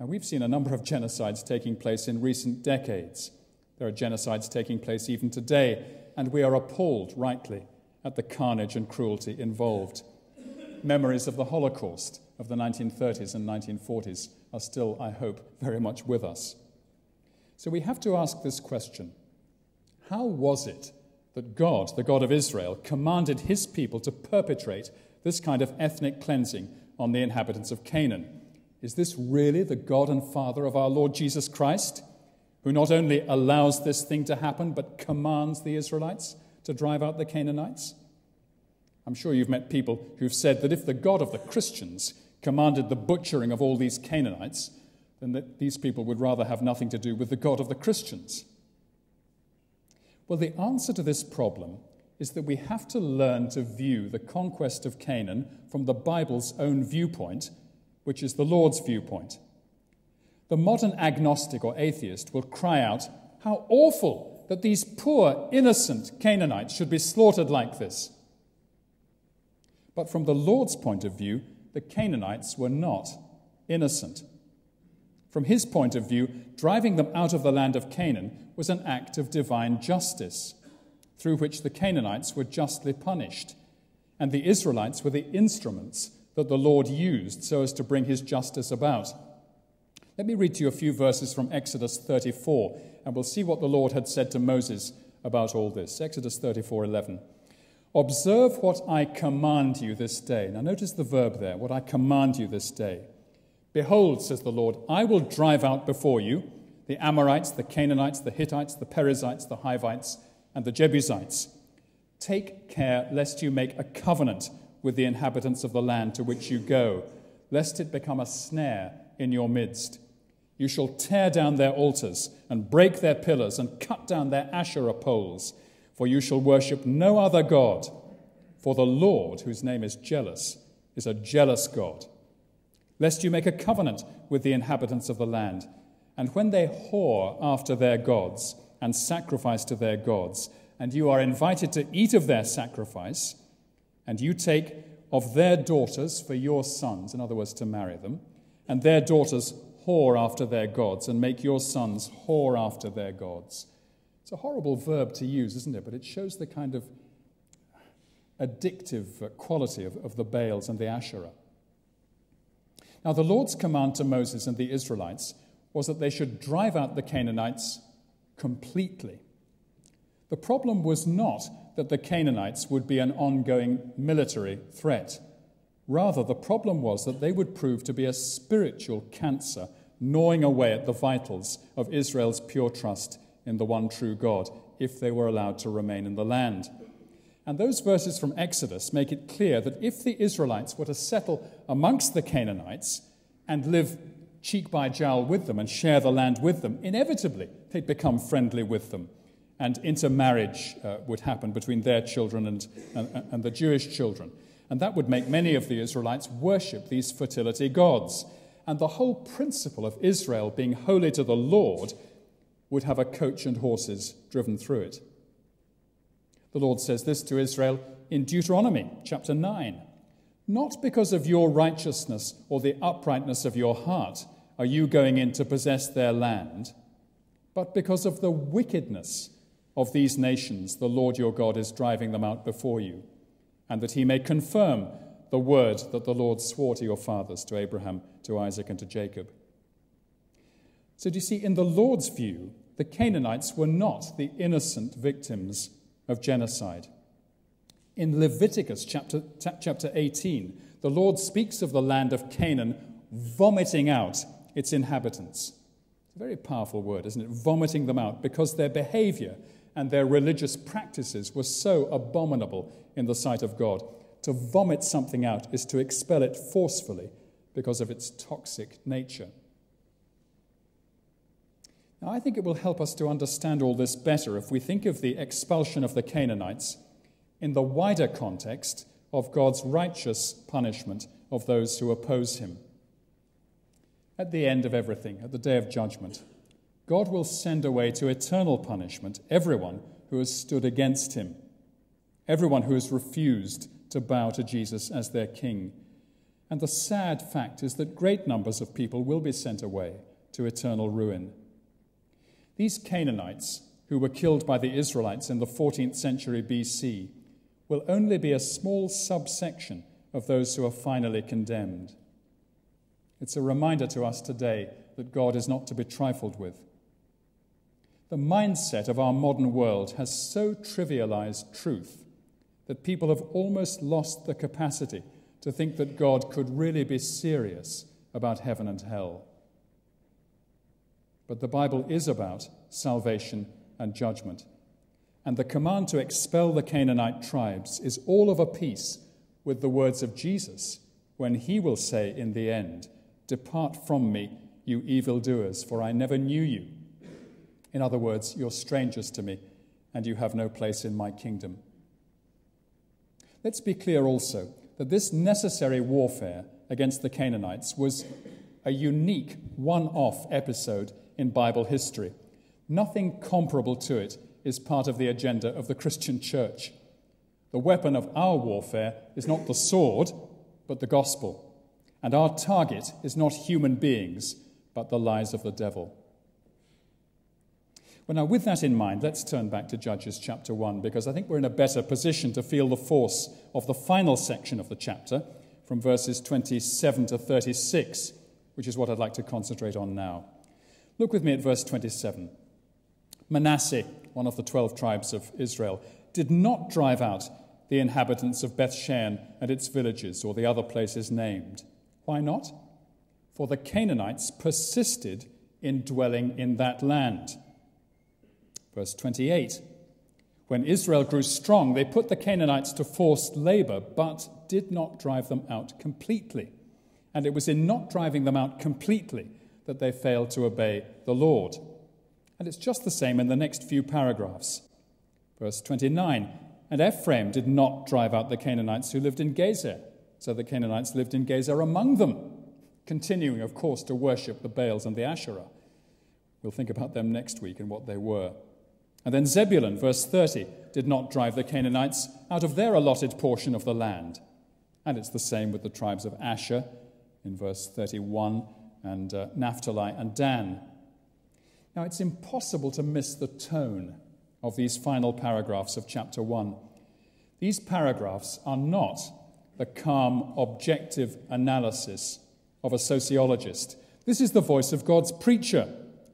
Now, we've seen a number of genocides taking place in recent decades. There are genocides taking place even today, and we are appalled, rightly, at the carnage and cruelty involved. Memories of the Holocaust of the 1930s and 1940s are still, I hope, very much with us. So we have to ask this question How was it that God, the God of Israel, commanded his people to perpetrate this kind of ethnic cleansing on the inhabitants of Canaan? Is this really the God and Father of our Lord Jesus Christ, who not only allows this thing to happen, but commands the Israelites to drive out the Canaanites? I'm sure you've met people who've said that if the God of the Christians commanded the butchering of all these Canaanites, then that these people would rather have nothing to do with the God of the Christians. Well, the answer to this problem is that we have to learn to view the conquest of Canaan from the Bible's own viewpoint, which is the Lord's viewpoint. The modern agnostic or atheist will cry out, How awful that these poor, innocent Canaanites should be slaughtered like this. But from the Lord's point of view, the Canaanites were not innocent. From his point of view, driving them out of the land of Canaan was an act of divine justice, through which the Canaanites were justly punished, and the Israelites were the instruments that the Lord used so as to bring his justice about. Let me read to you a few verses from Exodus 34, and we'll see what the Lord had said to Moses about all this. Exodus 34 11. Observe what I command you this day. Now, notice the verb there, what I command you this day. Behold, says the Lord, I will drive out before you the Amorites, the Canaanites, the Hittites, the Perizzites, the Hivites, and the Jebusites. Take care lest you make a covenant with the inhabitants of the land to which you go, lest it become a snare in your midst. You shall tear down their altars and break their pillars and cut down their Asherah poles for you shall worship no other God, for the Lord, whose name is jealous, is a jealous God. Lest you make a covenant with the inhabitants of the land, and when they whore after their gods and sacrifice to their gods, and you are invited to eat of their sacrifice, and you take of their daughters for your sons, in other words, to marry them, and their daughters whore after their gods, and make your sons whore after their gods it's a horrible verb to use, isn't it? But it shows the kind of addictive quality of, of the Baals and the Asherah. Now, the Lord's command to Moses and the Israelites was that they should drive out the Canaanites completely. The problem was not that the Canaanites would be an ongoing military threat. Rather, the problem was that they would prove to be a spiritual cancer gnawing away at the vitals of Israel's pure trust in the one true God if they were allowed to remain in the land. And those verses from Exodus make it clear that if the Israelites were to settle amongst the Canaanites and live cheek by jowl with them and share the land with them, inevitably they'd become friendly with them. And intermarriage uh, would happen between their children and, and, and the Jewish children. And that would make many of the Israelites worship these fertility gods. And the whole principle of Israel being holy to the Lord would have a coach and horses driven through it. The Lord says this to Israel in Deuteronomy chapter 9 Not because of your righteousness or the uprightness of your heart are you going in to possess their land, but because of the wickedness of these nations, the Lord your God is driving them out before you, and that he may confirm the word that the Lord swore to your fathers, to Abraham, to Isaac, and to Jacob. So, do you see, in the Lord's view, the Canaanites were not the innocent victims of genocide. In Leviticus chapter, chapter 18, the Lord speaks of the land of Canaan vomiting out its inhabitants. It's a very powerful word, isn't it? Vomiting them out, because their behavior and their religious practices were so abominable in the sight of God. To vomit something out is to expel it forcefully because of its toxic nature. Now, I think it will help us to understand all this better if we think of the expulsion of the Canaanites in the wider context of God's righteous punishment of those who oppose him. At the end of everything, at the day of judgment, God will send away to eternal punishment everyone who has stood against him, everyone who has refused to bow to Jesus as their king. And the sad fact is that great numbers of people will be sent away to eternal ruin. These Canaanites, who were killed by the Israelites in the 14th century BC, will only be a small subsection of those who are finally condemned. It's a reminder to us today that God is not to be trifled with. The mindset of our modern world has so trivialized truth that people have almost lost the capacity to think that God could really be serious about heaven and hell. But the Bible is about salvation and judgment. And the command to expel the Canaanite tribes is all of a piece with the words of Jesus when he will say in the end, Depart from me, you evildoers, for I never knew you. In other words, you're strangers to me, and you have no place in my kingdom. Let's be clear also that this necessary warfare against the Canaanites was a unique one off episode in Bible history. Nothing comparable to it is part of the agenda of the Christian church. The weapon of our warfare is not the sword, but the gospel. And our target is not human beings, but the lies of the devil. Well, now, with that in mind, let's turn back to Judges chapter 1, because I think we're in a better position to feel the force of the final section of the chapter, from verses 27 to 36, which is what I'd like to concentrate on now. Look with me at verse 27. Manasseh, one of the 12 tribes of Israel, did not drive out the inhabitants of Bethshan and its villages, or the other places named. Why not? For the Canaanites persisted in dwelling in that land. Verse 28 When Israel grew strong, they put the Canaanites to forced labor, but did not drive them out completely. And it was in not driving them out completely that they failed to obey the Lord. And it's just the same in the next few paragraphs. Verse 29 And Ephraim did not drive out the Canaanites who lived in Gezer, so the Canaanites lived in Gezer among them, continuing, of course, to worship the Baals and the Asherah. We'll think about them next week and what they were. And then Zebulun, verse 30, did not drive the Canaanites out of their allotted portion of the land. And it's the same with the tribes of Asher in verse 31 and uh, Naphtali and Dan. Now, it's impossible to miss the tone of these final paragraphs of chapter 1. These paragraphs are not the calm, objective analysis of a sociologist. This is the voice of God's preacher,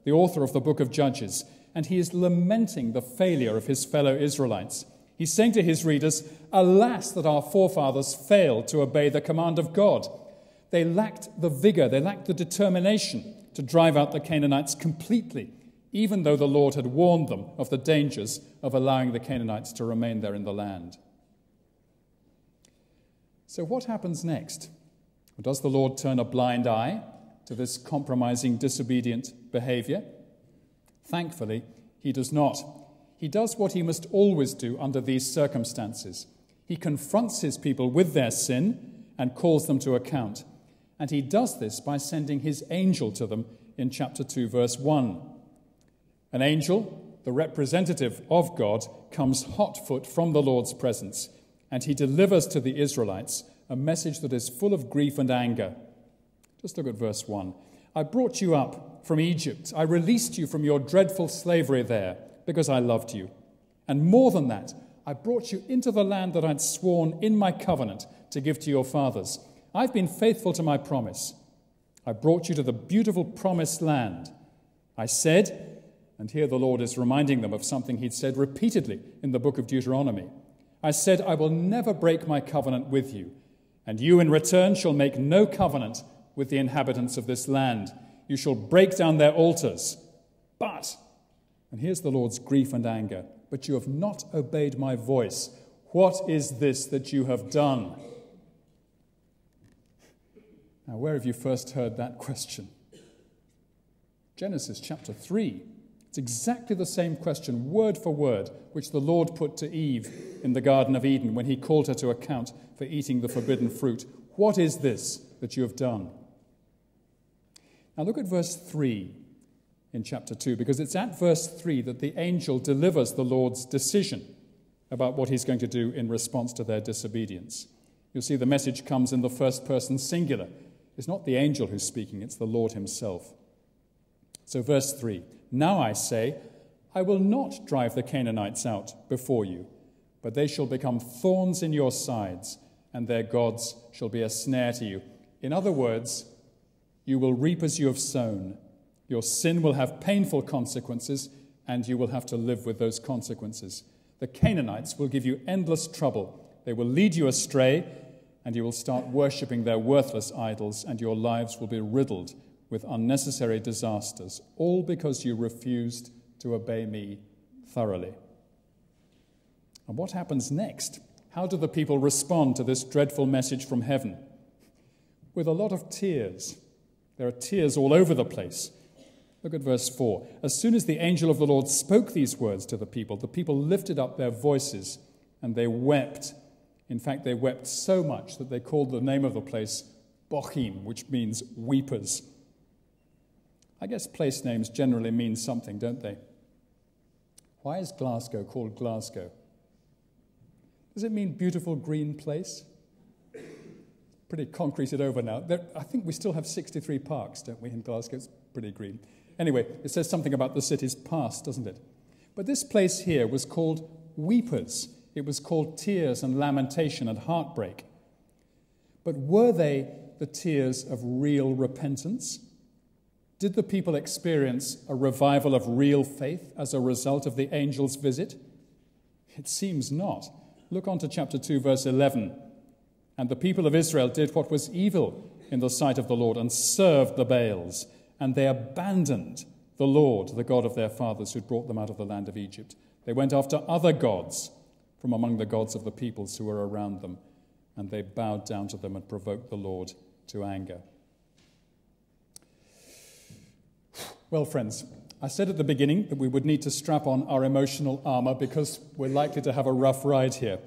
the author of the book of Judges and he is lamenting the failure of his fellow Israelites. He's saying to his readers, Alas, that our forefathers failed to obey the command of God. They lacked the vigor, they lacked the determination to drive out the Canaanites completely, even though the Lord had warned them of the dangers of allowing the Canaanites to remain there in the land. So, what happens next? Does the Lord turn a blind eye to this compromising, disobedient behavior? Thankfully, he does not. He does what he must always do under these circumstances. He confronts his people with their sin and calls them to account. And he does this by sending his angel to them in chapter 2, verse 1. An angel, the representative of God, comes hot foot from the Lord's presence, and he delivers to the Israelites a message that is full of grief and anger. Just look at verse 1. I brought you up from Egypt. I released you from your dreadful slavery there because I loved you. And more than that, I brought you into the land that I'd sworn in my covenant to give to your fathers. I've been faithful to my promise. I brought you to the beautiful promised land. I said, and here the Lord is reminding them of something he'd said repeatedly in the book of Deuteronomy. I said, I will never break my covenant with you, and you in return shall make no covenant with the inhabitants of this land. You shall break down their altars. But, and here's the Lord's grief and anger but you have not obeyed my voice. What is this that you have done? Now, where have you first heard that question? Genesis chapter 3. It's exactly the same question, word for word, which the Lord put to Eve in the Garden of Eden when he called her to account for eating the forbidden fruit. What is this that you have done? Now look at verse 3 in chapter 2, because it's at verse 3 that the angel delivers the Lord's decision about what he's going to do in response to their disobedience. You'll see the message comes in the first person singular. It's not the angel who's speaking, it's the Lord himself. So, verse 3 Now I say, I will not drive the Canaanites out before you, but they shall become thorns in your sides, and their gods shall be a snare to you. In other words, you will reap as you have sown. Your sin will have painful consequences, and you will have to live with those consequences. The Canaanites will give you endless trouble. They will lead you astray, and you will start worshipping their worthless idols, and your lives will be riddled with unnecessary disasters, all because you refused to obey me thoroughly. And what happens next? How do the people respond to this dreadful message from heaven? With a lot of tears. There are tears all over the place. Look at verse 4. As soon as the angel of the Lord spoke these words to the people, the people lifted up their voices and they wept. In fact, they wept so much that they called the name of the place Bochim, which means weepers. I guess place names generally mean something, don't they? Why is Glasgow called Glasgow? Does it mean beautiful green place? Pretty concreted over now. There, I think we still have 63 parks, don't we, in Glasgow? It's pretty green. Anyway, it says something about the city's past, doesn't it? But this place here was called Weepers. It was called tears and lamentation and heartbreak. But were they the tears of real repentance? Did the people experience a revival of real faith as a result of the angel's visit? It seems not. Look on to chapter 2, verse 11. And the people of Israel did what was evil in the sight of the Lord and served the Baals and they abandoned the Lord, the God of their fathers, who brought them out of the land of Egypt. They went after other gods from among the gods of the peoples who were around them, and they bowed down to them and provoked the Lord to anger. Well, friends, I said at the beginning that we would need to strap on our emotional armor because we're likely to have a rough ride here.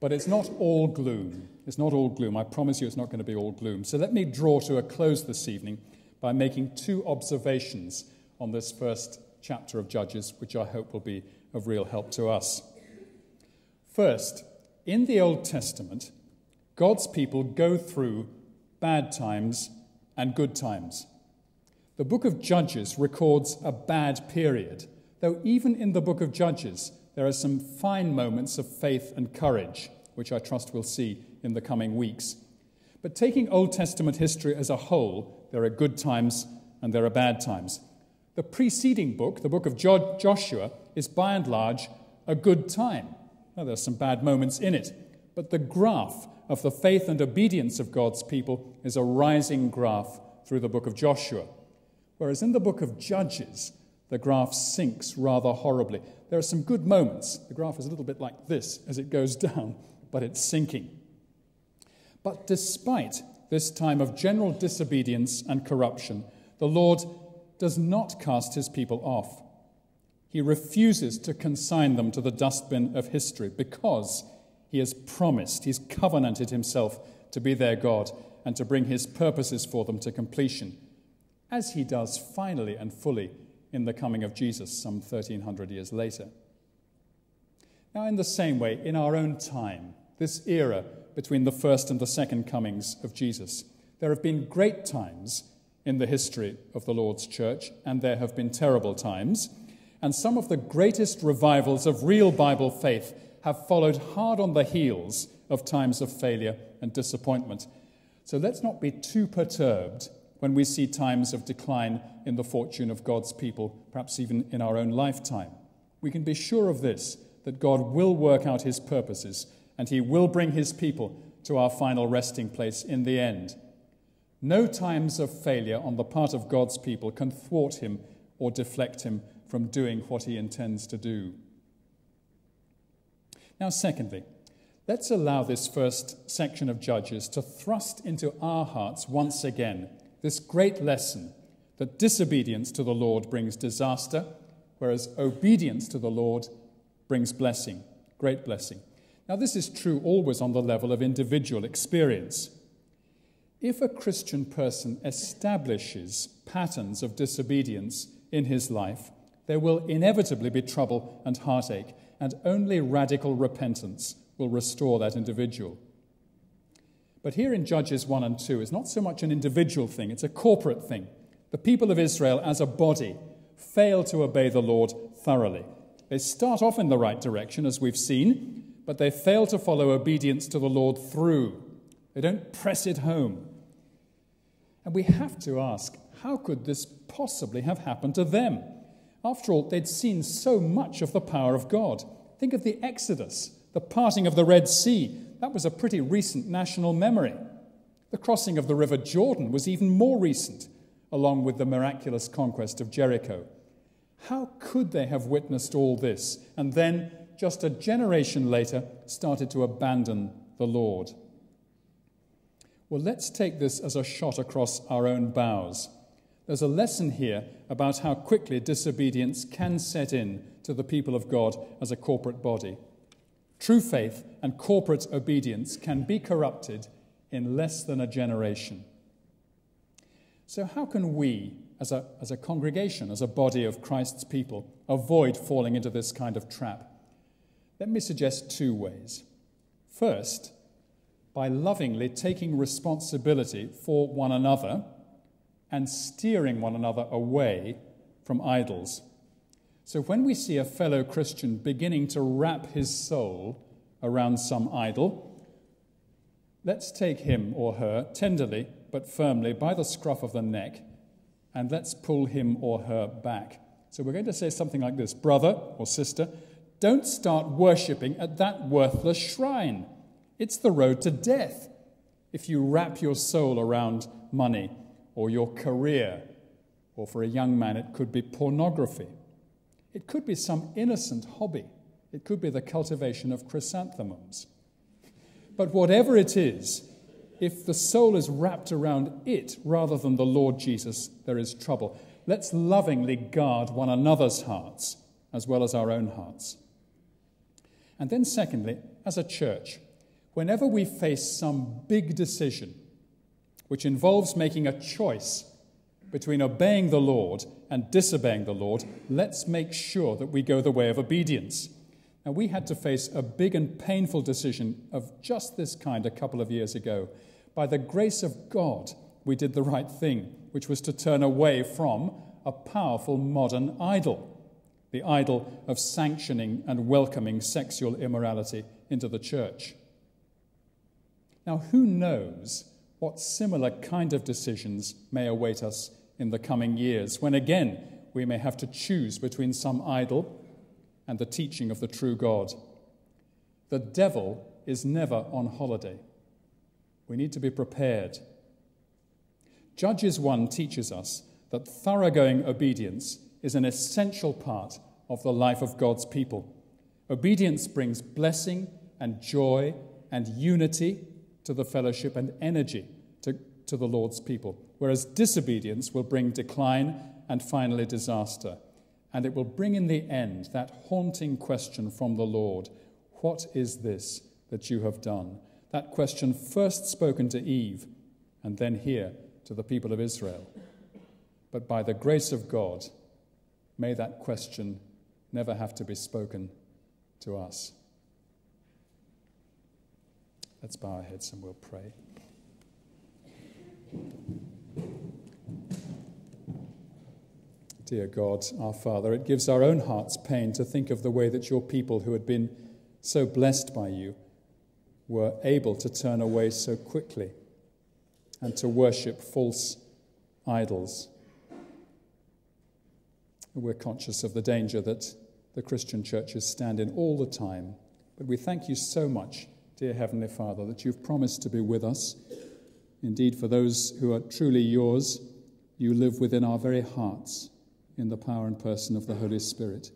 But it's not all gloom. It's not all gloom. I promise you it's not going to be all gloom. So let me draw to a close this evening by making two observations on this first chapter of Judges, which I hope will be of real help to us. First, in the Old Testament, God's people go through bad times and good times. The book of Judges records a bad period, though even in the book of Judges, there are some fine moments of faith and courage, which I trust we'll see in the coming weeks. But taking Old Testament history as a whole, there are good times and there are bad times. The preceding book, the book of Joshua, is by and large a good time. Now, there are some bad moments in it, but the graph of the faith and obedience of God's people is a rising graph through the book of Joshua. Whereas in the book of Judges, the graph sinks rather horribly. There are some good moments. The graph is a little bit like this as it goes down, but it's sinking. But despite this time of general disobedience and corruption, the Lord does not cast his people off. He refuses to consign them to the dustbin of history because he has promised, he's covenanted himself to be their God and to bring his purposes for them to completion, as he does finally and fully in the coming of Jesus some 1300 years later. Now, in the same way, in our own time, this era between the first and the second comings of Jesus. There have been great times in the history of the Lord's church, and there have been terrible times. And some of the greatest revivals of real Bible faith have followed hard on the heels of times of failure and disappointment. So let's not be too perturbed when we see times of decline in the fortune of God's people, perhaps even in our own lifetime. We can be sure of this that God will work out his purposes and he will bring his people to our final resting place in the end. No times of failure on the part of God's people can thwart him or deflect him from doing what he intends to do. Now, secondly, let's allow this first section of Judges to thrust into our hearts once again this great lesson that disobedience to the Lord brings disaster, whereas obedience to the Lord brings blessing, great blessing. Now, this is true always on the level of individual experience. If a Christian person establishes patterns of disobedience in his life, there will inevitably be trouble and heartache, and only radical repentance will restore that individual. But here in Judges 1 and 2 is not so much an individual thing, it's a corporate thing. The people of Israel as a body fail to obey the Lord thoroughly. They start off in the right direction, as we've seen, but they fail to follow obedience to the Lord through. They don't press it home. And we have to ask how could this possibly have happened to them? After all, they'd seen so much of the power of God. Think of the Exodus, the parting of the Red Sea. That was a pretty recent national memory. The crossing of the River Jordan was even more recent, along with the miraculous conquest of Jericho. How could they have witnessed all this and then, just a generation later, started to abandon the Lord? Well, let's take this as a shot across our own bows. There's a lesson here about how quickly disobedience can set in to the people of God as a corporate body. True faith and corporate obedience can be corrupted in less than a generation. So, how can we, as a, as a congregation, as a body of Christ's people, avoid falling into this kind of trap? Let me suggest two ways. First, by lovingly taking responsibility for one another and steering one another away from idols. So when we see a fellow Christian beginning to wrap his soul around some idol, let's take him or her tenderly but firmly by the scruff of the neck and let's pull him or her back. So we're going to say something like this Brother or sister, don't start worshipping at that worthless shrine. It's the road to death if you wrap your soul around money or your career, or for a young man, it could be pornography. It could be some innocent hobby. It could be the cultivation of chrysanthemums. But whatever it is, if the soul is wrapped around it rather than the Lord Jesus, there is trouble. Let's lovingly guard one another's hearts as well as our own hearts. And then, secondly, as a church, whenever we face some big decision which involves making a choice between obeying the Lord and disobeying the Lord, let's make sure that we go the way of obedience. Now, we had to face a big and painful decision of just this kind a couple of years ago. By the grace of God, we did the right thing, which was to turn away from a powerful modern idol the idol of sanctioning and welcoming sexual immorality into the church. Now, who knows what similar kind of decisions may await us in the coming years, when again we may have to choose between some idol and the teaching of the true God. The devil is never on holiday. We need to be prepared. Judges 1 teaches us that thoroughgoing obedience is an essential part of the life of God's people. Obedience brings blessing and joy and unity to the fellowship and energy to, to the Lord's people, whereas disobedience will bring decline and finally disaster. And it will bring in the end that haunting question from the Lord What is this that you have done? That question first spoken to Eve and then here to the people of Israel. But by the grace of God, may that question never have to be spoken to us. Let's bow our heads and we'll pray. Dear God, our Father, it gives our own hearts pain to think of the way that your people who had been so blessed by you were able to turn away so quickly and to worship false idols. We're conscious of the danger that the Christian churches stand in all the time, but we thank you so much dear Heavenly Father, that you've promised to be with us. Indeed, for those who are truly yours, you live within our very hearts in the power and person of the Holy Spirit.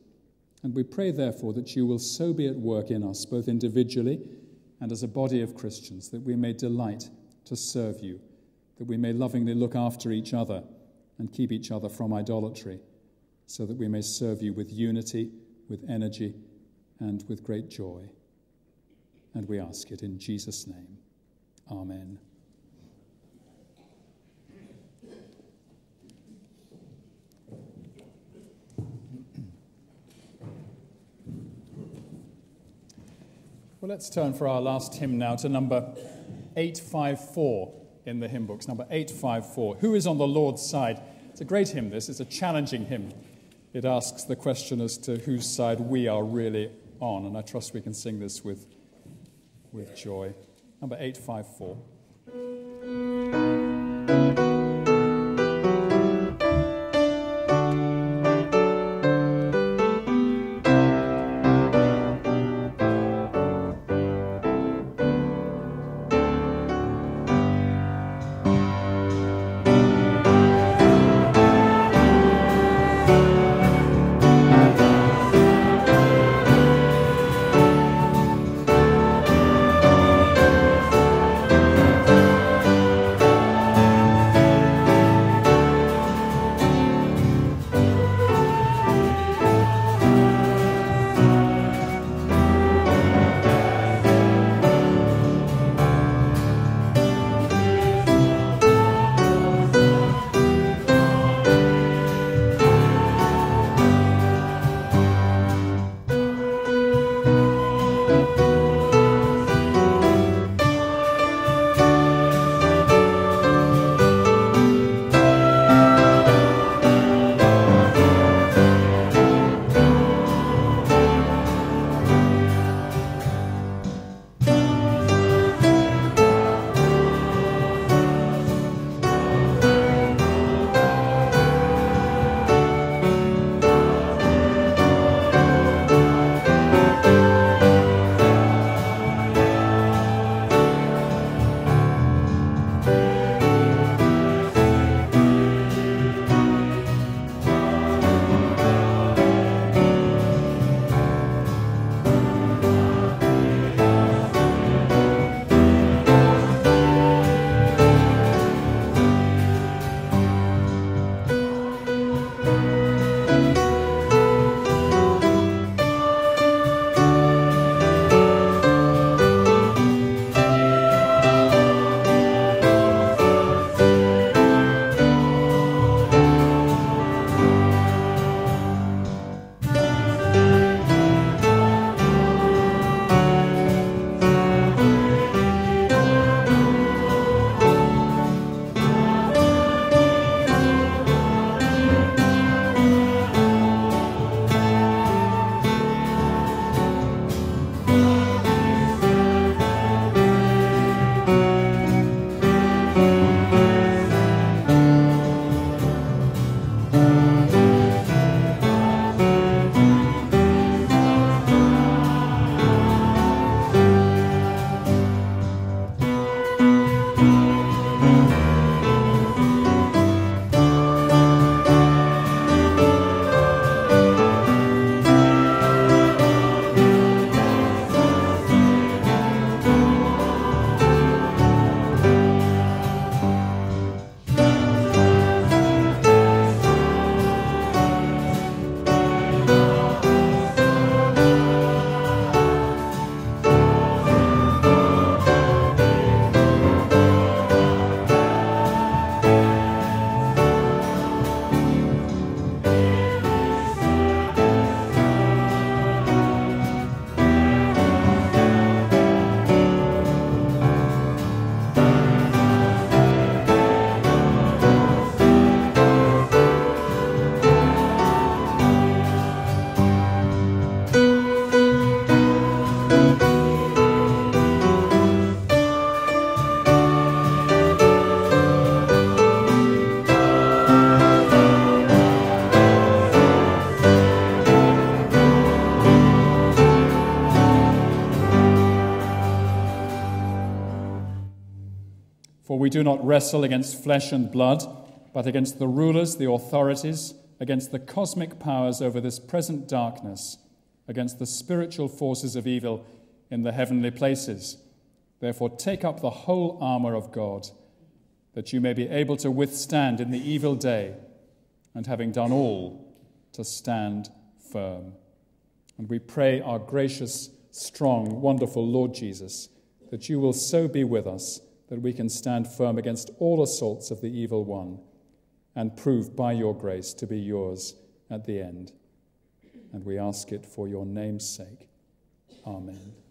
And we pray, therefore, that you will so be at work in us, both individually and as a body of Christians, that we may delight to serve you, that we may lovingly look after each other and keep each other from idolatry, so that we may serve you with unity, with energy, and with great joy. And we ask it in Jesus' name. Amen. Well, let's turn for our last hymn now to number 854 in the hymn books. Number 854. Who is on the Lord's side? It's a great hymn, this. It's a challenging hymn. It asks the question as to whose side we are really on, and I trust we can sing this with, with joy. Number 854. For we do not wrestle against flesh and blood, but against the rulers, the authorities, against the cosmic powers over this present darkness, against the spiritual forces of evil in the heavenly places. Therefore, take up the whole armor of God, that you may be able to withstand in the evil day, and having done all, to stand firm. And we pray, our gracious, strong, wonderful Lord Jesus, that you will so be with us that we can stand firm against all assaults of the evil one and prove by your grace to be yours at the end. And we ask it for your name's sake. Amen.